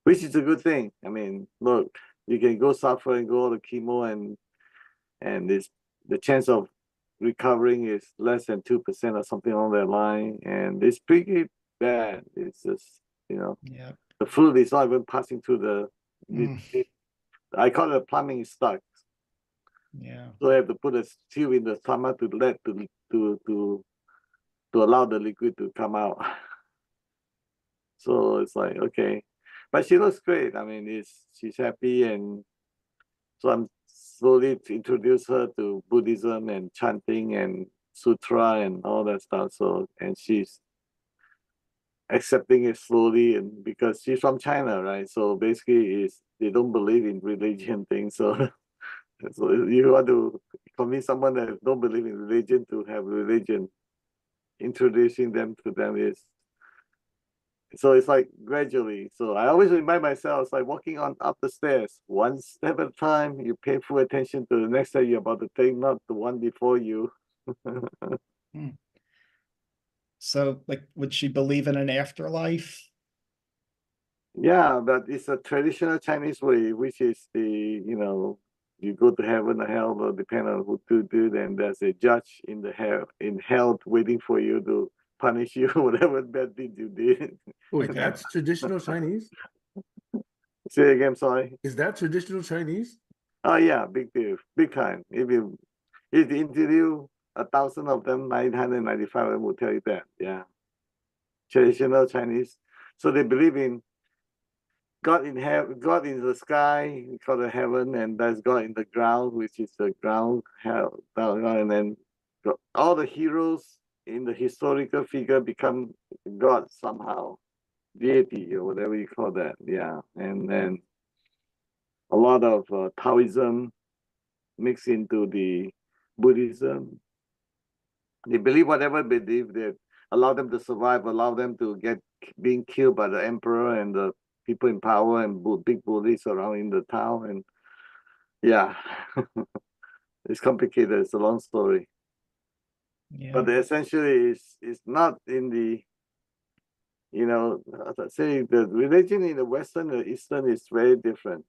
which is a good thing. I mean, look, you can go suffer and go to chemo and and this the chance of recovering is less than two percent or something on that line. And it's pretty bad. It's just, you know, Yeah. the fluid is not even passing through the, Mm. the- I call it plumbing stuck. Yeah. So I have to put a tube in the stomach to let to to to to allow the liquid to come out. So it's like okay, but she looks great. I mean, it's she's happy, and so I'm slowly to introduce her to Buddhism and chanting and sutra and all that stuff. So and she's accepting it slowly, and because she's from China, right? So basically, is they don't believe in religion things. So so you want to convince someone that don't believe in religion to have religion, introducing them to them is so it's like gradually. So I always remind myself, it's like walking on up the stairs, one step at a time. You pay full attention to the next step you're about to take, not the one before you. Hmm. So, like, would she believe in an afterlife? Yeah, but it's a traditional Chinese way, which is the you know you go to heaven or hell, or depend on who to do. Then there's a judge in the hell in hell waiting for you to punish you whatever bad deed you did. Wait, that's traditional Chinese? Say again, sorry. Is that traditional Chinese? Oh yeah, big deal, big time. If you if you interview a thousand of them, nine hundred ninety five them will tell you that. Yeah, traditional Chinese. So they believe in God in heaven, God in the sky, we call it heaven, and there's God in the ground, which is the ground, hell, down, and then all the heroes in the historical figure become God somehow, deity or whatever you call that. Yeah, and then a lot of uh, Taoism mixed into the Buddhism. They believe whatever they believe that allow them to survive, allow them to get being killed by the emperor and the people in power and big bullies around in the town. And yeah, it's complicated. It's a long story, Yeah, but essentially, is is not in the you know, I say the religion in the Western and Eastern is very different.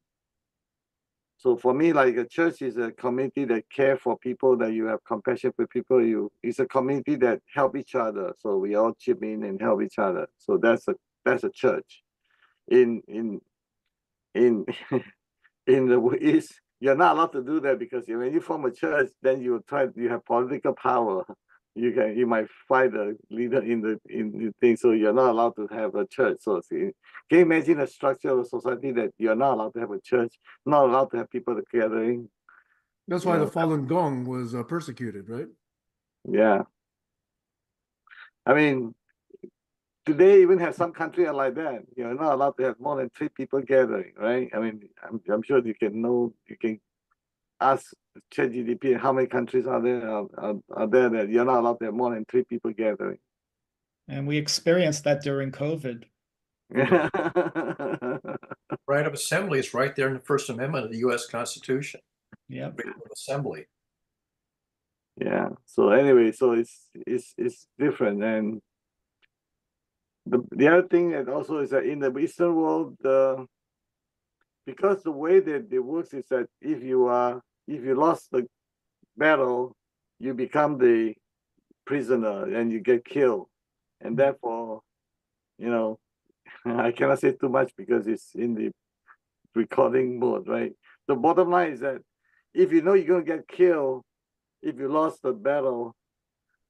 So for me, like a church is a community that care for people, that you have compassion for people. You it's a community that help each other. So we all chip in and help each other. So that's a that's a church. In in in in the East, you're not allowed to do that because when you form a church, then you try you have political power. You can you might fight a leader in the in the thing, so you're not allowed to have a church. So see, can you imagine a structure of a society that you're not allowed to have a church, not allowed to have people gathering? That's why the Yeah. Falun Gong was uh, persecuted, right? Yeah. I mean, today even have some country are like that. You're not allowed to have more than three people gathering, right? I mean, I'm I'm sure you can know you can ask ChatGPT how many countries are there are, are, are there that you're not allowed to have more than three people gathering. and we experienced that during COVID. Right of assembly is right there in the First Amendment of the U.S. Constitution. Yep. Freedom of assembly. Yeah. So anyway, so it's it's it's different, and the the other thing that also is that in the Eastern world, the because the way that it works is that if you are if you lost the battle, you become the prisoner and you get killed, and therefore, you know, I cannot say too much because it's in the recording mode, right? The bottom line is that if you know you're gonna get killed if you lost the battle,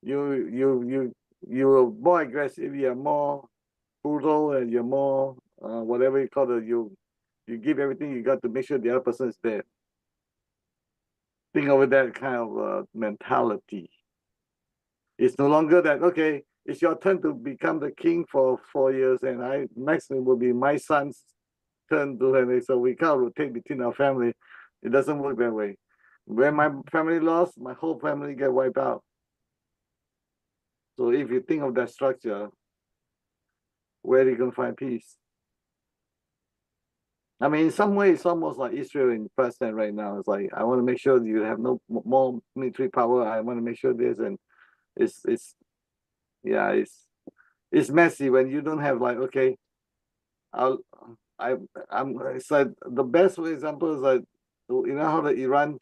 you you you you're more aggressive, you're more brutal, and you're more uh, whatever you call it. You you give everything you got to make sure the other person is dead. Think of that kind of uh, mentality. It's no longer that okay. It's your turn to become the king for four years, and I next it will be my son's turn to, and so we can't rotate between our family. It doesn't work that way. When my family lost, my whole family get wiped out. So if you think of that structure, where are you gonna find peace? I mean, in some way, it's almost like Israel in Palestine right now. It's like I want to make sure that you have no more military power. I want to make sure this, and it's it's yeah, it's it's messy when you don't have like okay, I'll I I'm it's like the best example is like you know how the Iran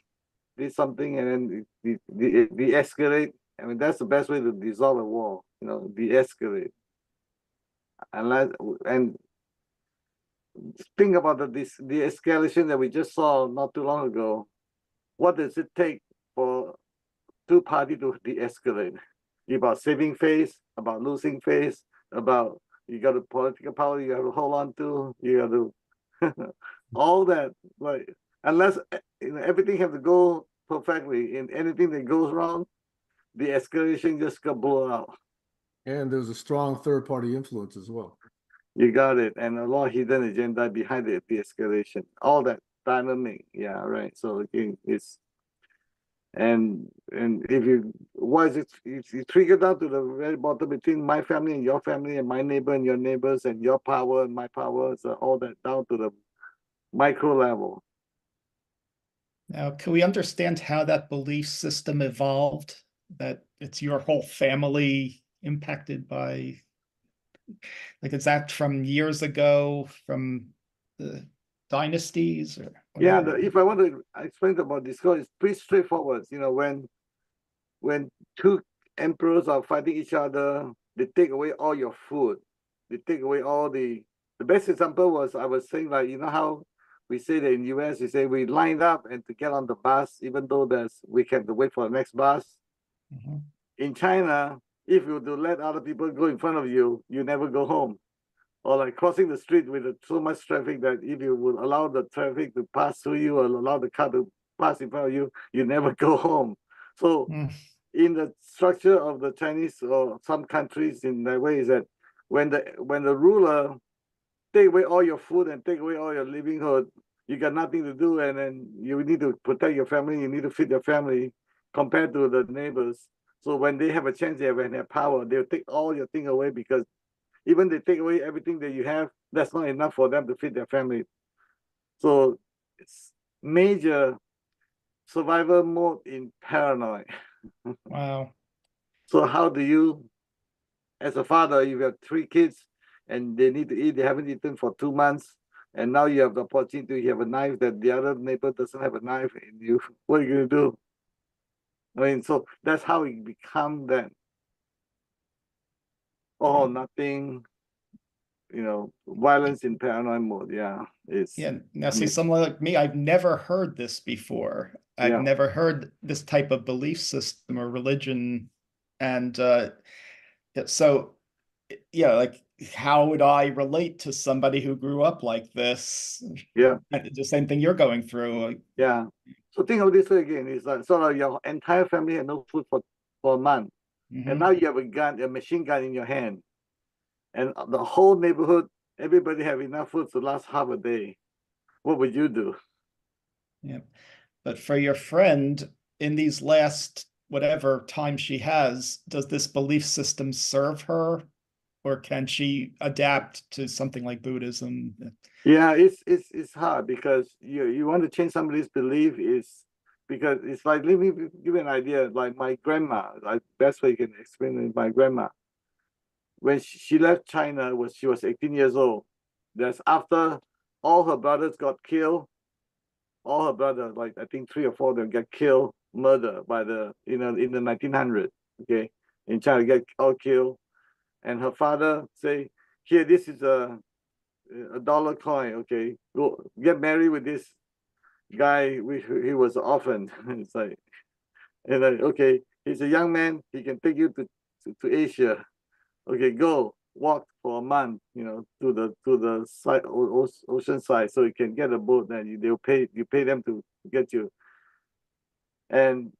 did something and then de- de- de-escalate. I mean, that's the best way to dissolve a war. You know, de-escalate. Unless and think about the this the escalation that we just saw not too long ago. What does it take for two party to de-escalate? About saving face, about losing face, about you got a political power you have to hold on to, you got to all that like unless eh, you know, everything have to go perfectly in anything that goes wrong, the escalation just got blown out. And there's a strong third party influence as well. You got it, and a lot of hidden agenda behind the de-escalation. All that dynamic, yeah, right. So again, it's and and if you was it if you trigger down to the very bottom between my family and your family and my neighbor and your neighbors and your power and my power, so all that down to the micro level. Now, can we understand how that belief system evolved? That it's your whole family impacted by, like, is that from years ago, from the dynasties or? Yeah, the, if I want to explain about Discord, it's pretty straightforward. You know, when when two emperors are fighting each other, they take away all your food. They take away all the the best example was I was saying like you know how we say that in US we say we lined up and to get on the bus, even though there's we have to wait for the next bus. Mhm. In China, if you to let other people go in front of you, you never go home. Or like crossing the street with so much traffic that if you would allow the traffic to pass through you or allow the car to pass in front of you, you never go home. So Mm. in the structure of the Chinese or some countries in that way is that when the when the ruler take away all your food and take away all your livelihood, you got nothing to do, and then you need to protect your family, you need to feed your family compared to the neighbors. So when they have a chance, they have, when they have power, they'll take all your thing away because even they take away everything that you have, that's not enough for them to feed their family. So it's major survival mode in paranoid. Wow. So how do you, as a father, you have three kids and they need to eat, they haven't eaten for two months, and now you have the opportunity, you have a knife that the other neighbor doesn't have a knife, and you, what are you gonna do? I mean, so that's how it become that. Oh, nothing, you know, violence in paranoid mode, yeah, it's. Yeah, now see, someone like me, I've never heard this before. I've Yeah. never heard this type of belief system or religion. And uh yeah, so yeah, like how would I relate to somebody who grew up like this? Yeah. And The same thing you're going through. like, Yeah. So think of this way again. It's like sort of your entire family had no food for, for a month. mhm. And now you have a gun, a machine gun in your hand. And the whole neighborhood, everybody have enough food to last half a day. What would you do? Yeah. But for your friend, in these last whatever time she has, does this belief system serve her? Or can she adapt to something like Buddhism? Yeah, it's it's it's hard because you you want to change somebody's belief is because it's like let me give you an idea. Like my grandma, like best way you can explain it. My grandma, when she, left China, was she was 18 years old. That's after all her brothers got killed. All her brothers, like I think three or four of them, get killed, murdered by the you know in the 1900s. Okay, in China, get all killed, and her father say, "Here, this is a a dollar coin. Okay, go get married with this guy. We he was an orphan. it's like, and then okay, he's a young man. He can take you to to, to Asia. Okay, go walk for a month. You know, to the to the side ocean side, so you can get a boat. Then you they'll pay you pay them to get you. And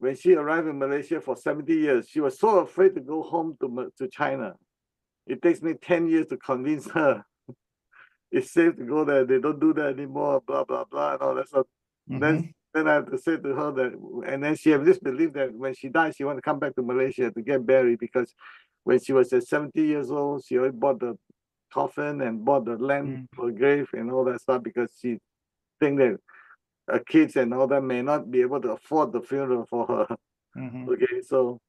when she arrived in Malaysia for 70 years, she was so afraid to go home to to China. It takes me 10 years to convince her it's safe to go there. They don't do that anymore, blah, blah, blah, and all that stuff. Mhm. Then, then I have to say to her that, and then she have this belief that when she dies, she want to come back to Malaysia to get buried because when she was at 70 years old, she already bought the coffin and bought the land Mm. for grave and all that stuff because she think that kids and all that may not be able to afford the funeral for her. Mhm. Okay, so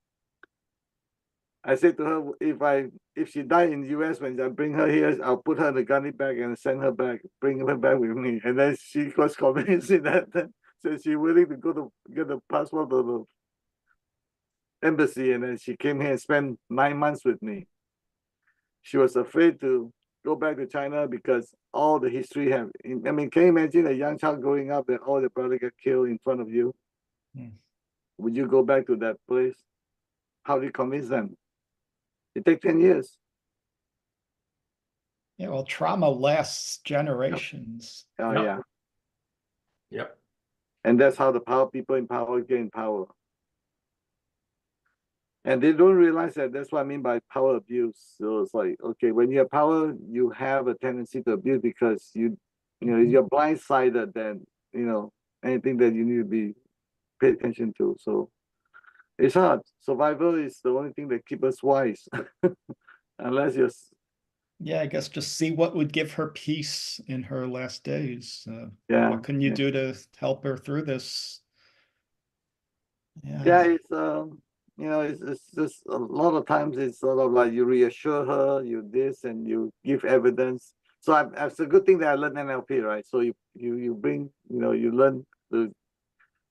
I said to her, if I if she died in US when I bring her here, I'll put her in the gunny bag and send her back, bring her back with me. And then she was convinced in that, so she willing to go to get the passport to the embassy, and then she came here and spent nine months with me. She was afraid to go back to China because all the history have. I mean, can you imagine a young child growing up that all the brother get killed in front of you? Hmm. Would you go back to that place? How do you convince them? It takes 10 years. Yeah, well, trauma lasts generations. Oh, Yeah. yeah. Yep. And that's how the power people in power gain power. And they don't realize that that's what I mean by power abuse. So it's like, okay, when you have power, you have a tendency to abuse because you, you know, Mhm. you're blindsided then, you know, anything that you need to be pay attention to. So it's hard. Survival is the only thing that keeps us wise. Unless you're, Yeah, I guess just see what would give her peace in her last days. Uh, yeah. what can you yeah. do to help her through this? Yeah. Yeah, it's um, you know, it's it's just a lot of times it's sort of like you reassure her, you this, and you give evidence. So I, it's a good thing that I learned NLP, right? So you you you bring you know you learn to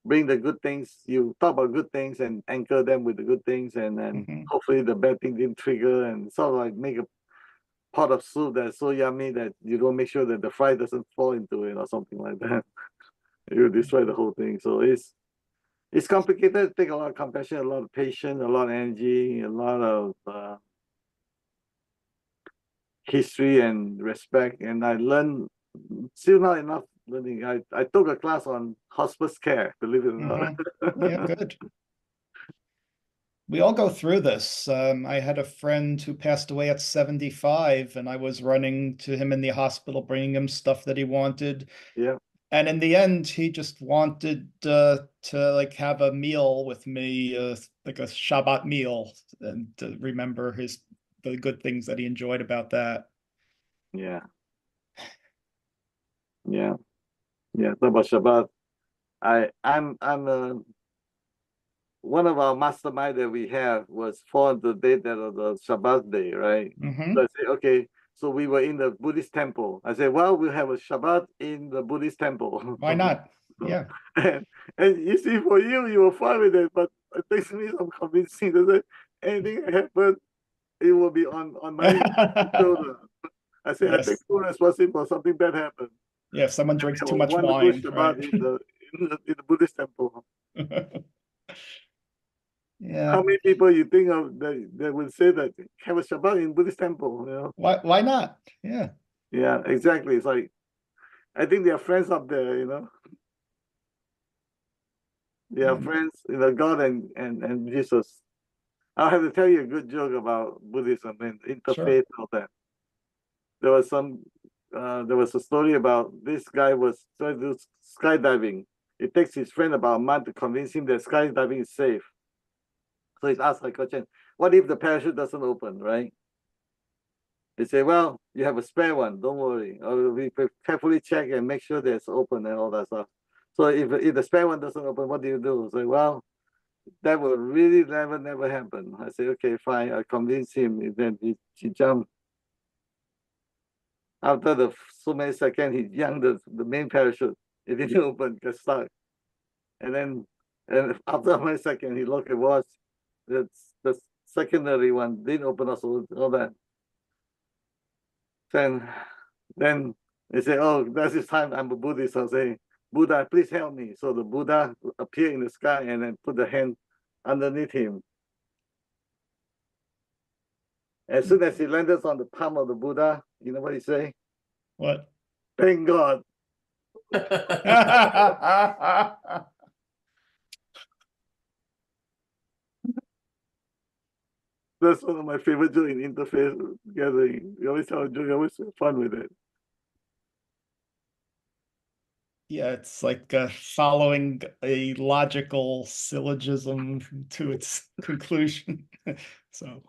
bring the good things. You talk about good things and anchor them with the good things, and then Mhm. hopefully the bad thing didn't trigger and sort of like make a pot of soup that's so yummy that you don't make sure that the fry doesn't fall into it or something like that. you destroy the whole thing. So it's it's complicated. Take a lot of compassion, a lot of patience, a lot of energy, a lot of uh, history and respect. And I learned still not enough learning. I, I took a class on hospice care, believe it or not. Yeah, good. We all go through this. Um, I had a friend who passed away at 75, and I was running to him in the hospital, bringing him stuff that he wanted. Yeah. And in the end, he just wanted uh, to like have a meal with me, uh, like a Shabbat meal, and to remember his the good things that he enjoyed about that. Yeah. Yeah. Yeah. About Shabbat. I I'm I'm uh, one of our mastermind that we have was for the day that of the Shabbat day, right? hmm So I say, okay, so we were in the Buddhist temple. I said, well, we'll have a Shabbat in the Buddhist temple. Why not? Yeah. and, and you see, for you, you were fine with it, but it takes me some convincing that anything that happen, it will be on on my shoulder. I say, I Yes. take full responsibility for something bad happened. Yeah, if someone drinks too much wine, Shabbat right? in, the, in, the, in the Buddhist temple. Yeah. How many people you think of that, that would say that have a Shabbat in Buddhist temple? You know? Why why not? Yeah. Yeah, exactly. It's like I think they are friends up there, you know. They are Mm. friends, you know, God and, and, and Jesus. I'll have to tell you a good joke about Buddhism and interfaith all that. There was some uh, there was a story about this guy was trying to do skydiving. It takes his friend about a month to convince him that skydiving is safe. So he's asked the question, what if the parachute doesn't open, right? They say, well, you have a spare one, don't worry. Or we carefully check and make sure that it's open and all that stuff. So if if the spare one doesn't open, what do you do? Say, well, that will really never, never happen. I say, okay, fine. I convince him. And then he, he jumped. After the so many seconds, he yanked the, the main parachute. It didn't open, got stuck. And then and after many seconds, he looked at watch. That's the secondary one didn't open also all that. Then then they say, Oh, that's his time. I'm a Buddhist. I say, Buddha, please help me. So the Buddha appeared in the sky and then put the hand underneath him. As soon as he landed on the palm of the Buddha, you know what he say? What? Thank God. That's one of my favorite jokes in interfaith gathering. We always have a joke, always have fun with it. Yeah, it's like uh, following a logical syllogism to its conclusion. So,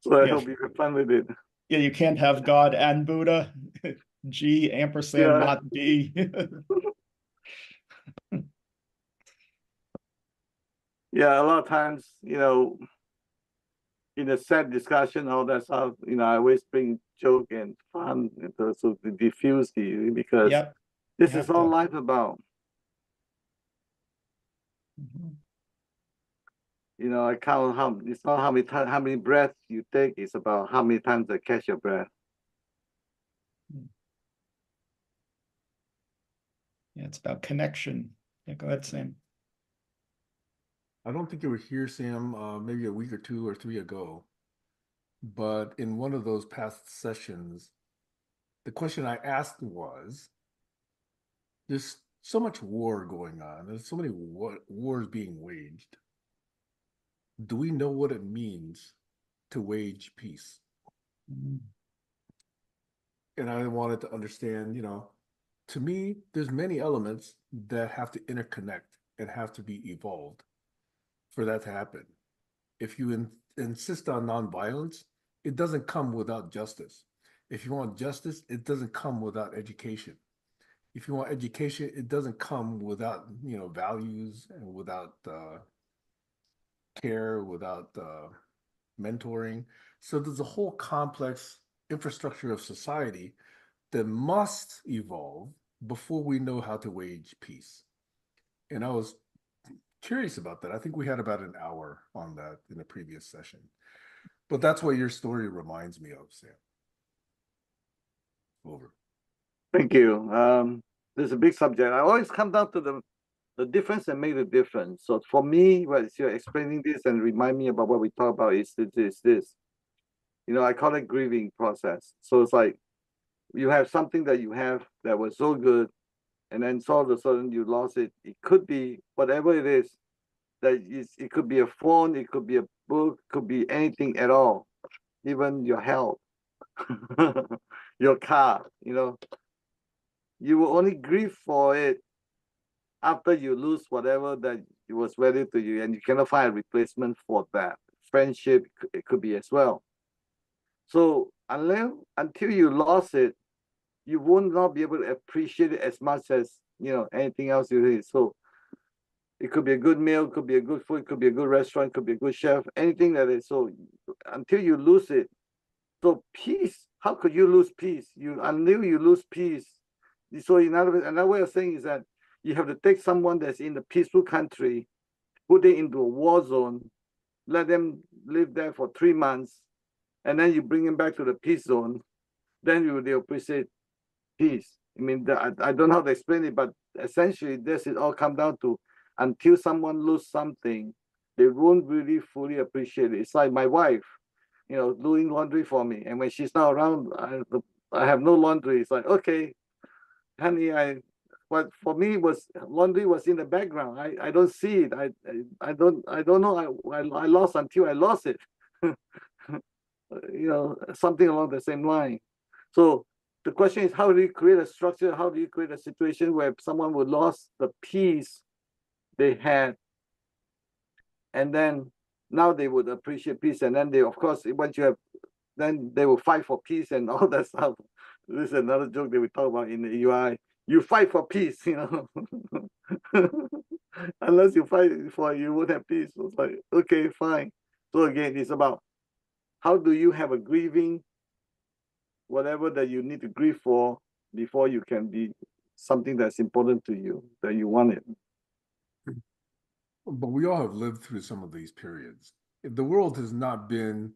So I Yeah. hope you have fun with it. yeah, you can't have God and Buddha. G ampersand Yeah. not B. Yeah, a lot of times, you know, in a sad discussion, all that stuff, you know, I always bring joke and fun into so to diffuse the because Yep. this is all life about. Mhm. You know, I count how it's not how many times how many breaths you take, it's about how many times I catch your breath. Yeah, it's about connection. Yeah, go ahead, Sam. I don't think you were here, Sam, uh, maybe a week or two or three ago. But in one of those past sessions, the question I asked was there's so much war going on, there's so many war- wars being waged. Do we know what it means to wage peace? And I wanted to understand, you know, to me, there's many elements that have to interconnect and have to be evolved for that to happen. If you in, insist on nonviolence, it doesn't come without justice. If you want justice, it doesn't come without education. If you want education, it doesn't come without, you know, values and without uh, care, without uh, mentoring. So there's a whole complex infrastructure of society that must evolve before we know how to wage peace. And I was curious about that. I think we had about an hour on that in the previous session. But that's what your story reminds me of, Sam. Over. Thank you. Um, this is a big subject. I always come down to the the difference and make the difference. So for me, what you're explaining this and remind me about what we talk about is this, is this. You know, I call it grieving process. So it's like you have something that you have that was so good, and then all of a sudden you lost it. It could be whatever it is. That is, it could be a phone, it could be a book, could be anything at all, even your health, your car. You know, you will only grieve for it after you lose whatever that was value to you and you cannot find a replacement for that friendship it could- it could be as well so unless until you lost it you will not be able to appreciate it as much as you know anything else you did so it could be a good meal could be a good food could be a good restaurant could be a good chef anything that is. So until you lose it. So peace. How could you lose peace? You until you lose peace. So in other words another way of saying is that you have to take someone that's in a peaceful country, put it into a war zone, let them live there for three months, and then you bring them back to the peace zone, then you will appreciate peace. I mean, the, I, I don't know how to explain it, but essentially this is all come down to until someone lose something, they won't really fully appreciate it. It's like my wife, you know, doing laundry for me, and when she's not around, I, I have no laundry. It's like, okay, honey, I but for me was laundry was in the background. I, I don't see it. I, I I don't I don't know. I, I I lost until I lost it. you know something along the same line. So the question is how do you create a structure? How do you create a situation where someone would lost the peace they had, and then now they would appreciate peace, and then they of course once you have, then they will fight for peace and all that stuff. This is another joke that we talk about in the UI you fight for peace, you know. Unless you fight for you won't have peace. It's like, okay, fine. So again, it's about how do you have a grieving, whatever that you need to grieve for before you can be something that's important to you, that you want it. But we all have lived through some of these periods. The world has not been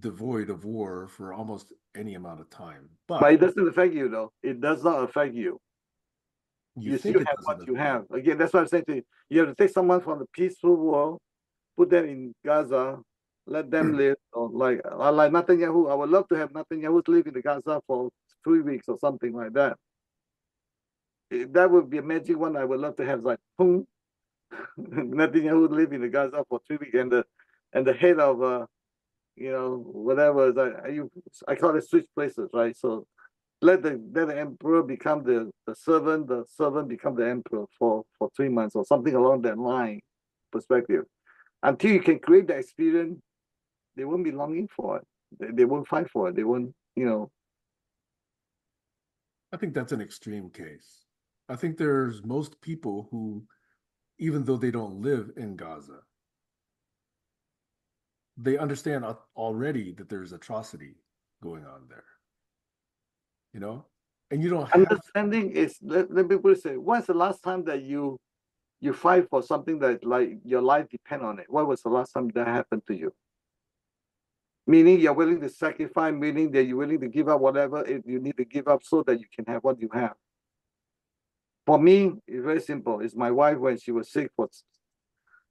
devoid of war for almost any amount of time. But, But it doesn't affect you though. It does not affect you. You, think still have what you have. Again, that's what I'm saying to you. You have to take someone from the peaceful world, put them in Gaza, let them live. Or like like Netanyahu, I would love to have Netanyahu live in the Gaza for three weeks or something like that. That would be a magic one. I would love to have like boom, Netanyahu live in the Gaza for three weeks, and the and the head of uh, you know whatever I you I call it switch places, right? So let the let the emperor become the the servant, the servant become the emperor for for three months or something along that line perspective. Until you can create the experience, they won't be longing for it. They, they won't fight for it. They won't, you know. I think that's an extreme case. I think there's most people who, even though they don't live in Gaza, they understand already that there's atrocity going on there. You know, and you don't have Understanding is let, let me put it say, when's the last time that you you fight for something that like your life depend on it? When was the last time that happened to you? Meaning you're willing to sacrifice, meaning that you're willing to give up whatever you need to give up so that you can have what you have. For me, it's very simple. It's my wife when she was sick for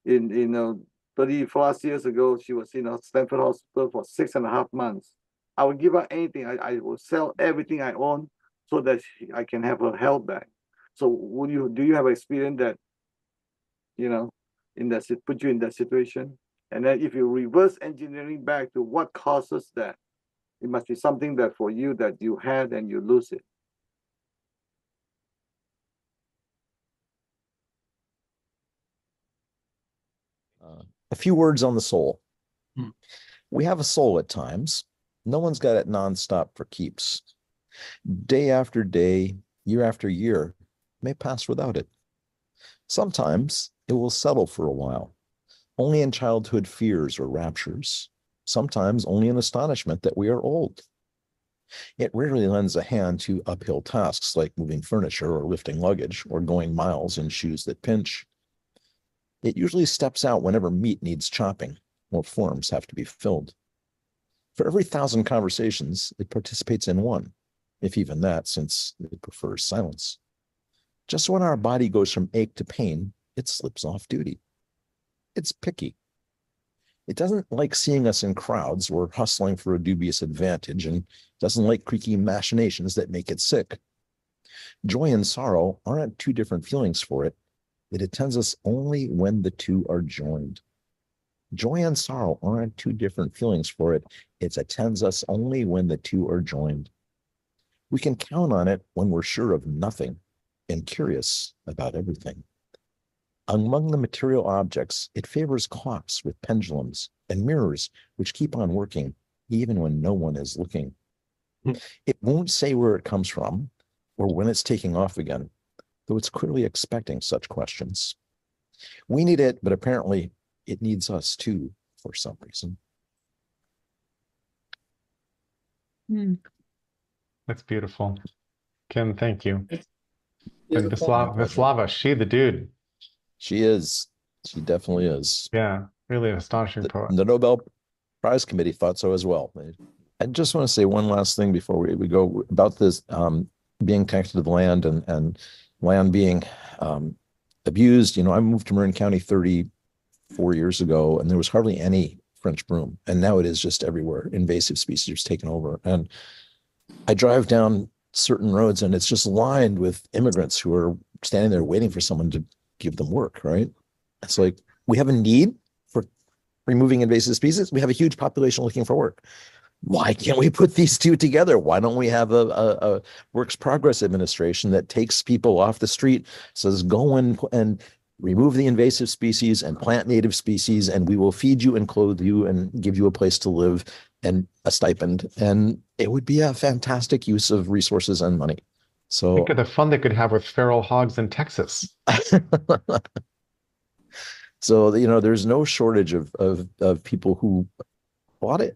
in you know 30 plus years ago, she was in a Stanford hospital for six and a half months. I would give up anything. I, I will sell everything I own so that she- I can have her health back. So would you do you have experience that you know in that put you in that situation? And then if you reverse engineering back to what causes that, it must be something that for you that you had and you lose it. Uh, a few words on the soul. Hmm. We have a soul at times. No one's got it nonstop for keeps. Day after day, year after year may pass without it. Sometimes it will settle for a while, only in childhood fears or raptures. Sometimes only in astonishment that we are old. It rarely lends a hand to uphill tasks like moving furniture or lifting luggage or going miles in shoes that pinch. It usually steps out whenever meat needs chopping or forms have to be filled. For every thousand conversations, it participates in one, if even that, since it prefers silence. Just when our body goes from ache to pain, it slips off duty. It's picky. It doesn't like seeing us in crowds or hustling for a dubious advantage and doesn't like creaky machinations that make it sick. Joy and sorrow aren't two different feelings for it. It attends us only when the two are joined. Joy and sorrow aren't two different feelings for it. It attends us only when the two are joined. We can count on it when we're sure of nothing and curious about everything. Among the material objects, it favors clocks with pendulums and mirrors which keep on working even when no one is looking. Hmm. It won't say where it comes from or when it's taking off again, though it's clearly expecting such questions. We need it, but apparently it needs us too for some reason. That's beautiful. Ken, thank you. And Beautiful. Vislav, Vislava, she the dude. She is, she definitely is. Yeah, really an astonishing The, poet. the Nobel Prize Committee thought so as well. I just want to say one last thing before we, we go about this um, being connected to the land and, and land being um, abused. You know, I moved to Marin County 34 years ago and there was hardly any French broom. And now it is just everywhere. Invasive species are taken over. And I drive down certain roads and it's just lined with immigrants who are standing there waiting for someone to give them work, right? It's like we have a need for removing invasive species. We have a huge population looking for work. Why can't we put these two together? Why don't we have a, a, a works progress administration that takes people off the street, says go and and remove the invasive species and plant native species, and we will feed you and clothe you and give you a place to live and a stipend. And it would be a fantastic use of resources and money. So Think of the fun they could have with feral hogs in Texas. so you know there's no shortage of of of people who a lot of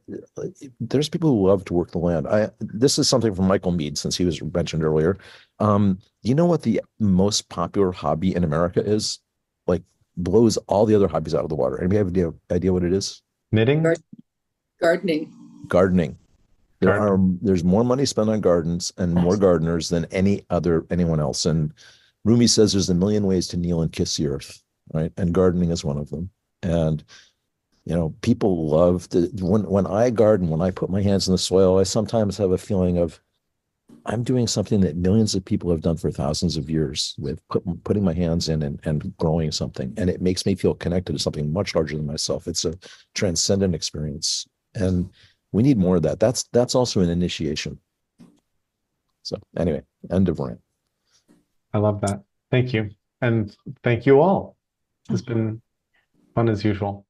there's people who love to work the land. I this is something from michael Meade since he was mentioned earlier. Um you know what the most popular hobby in america is? Like blows all the other hobbies out of the water. Anybody have idea idea what it is? Knitting? Gar- Gardening. gardening there are there's more money spent on gardens and more gardeners than any other anyone else. And rumi says there's a million ways to kneel and kiss the earth right? And gardening is one of them. And you know people love to when when i garden when i put my hands in the soil i sometimes have a feeling of i'm doing something that millions of people have done for thousands of years with put, putting my hands in and, and growing something. And it makes me feel connected to something much larger than myself. It's a transcendent experience. And we need more of that that's that's also an initiation so anyway end of rant I love that. Thank you. And thank you all. It's been fun as usual.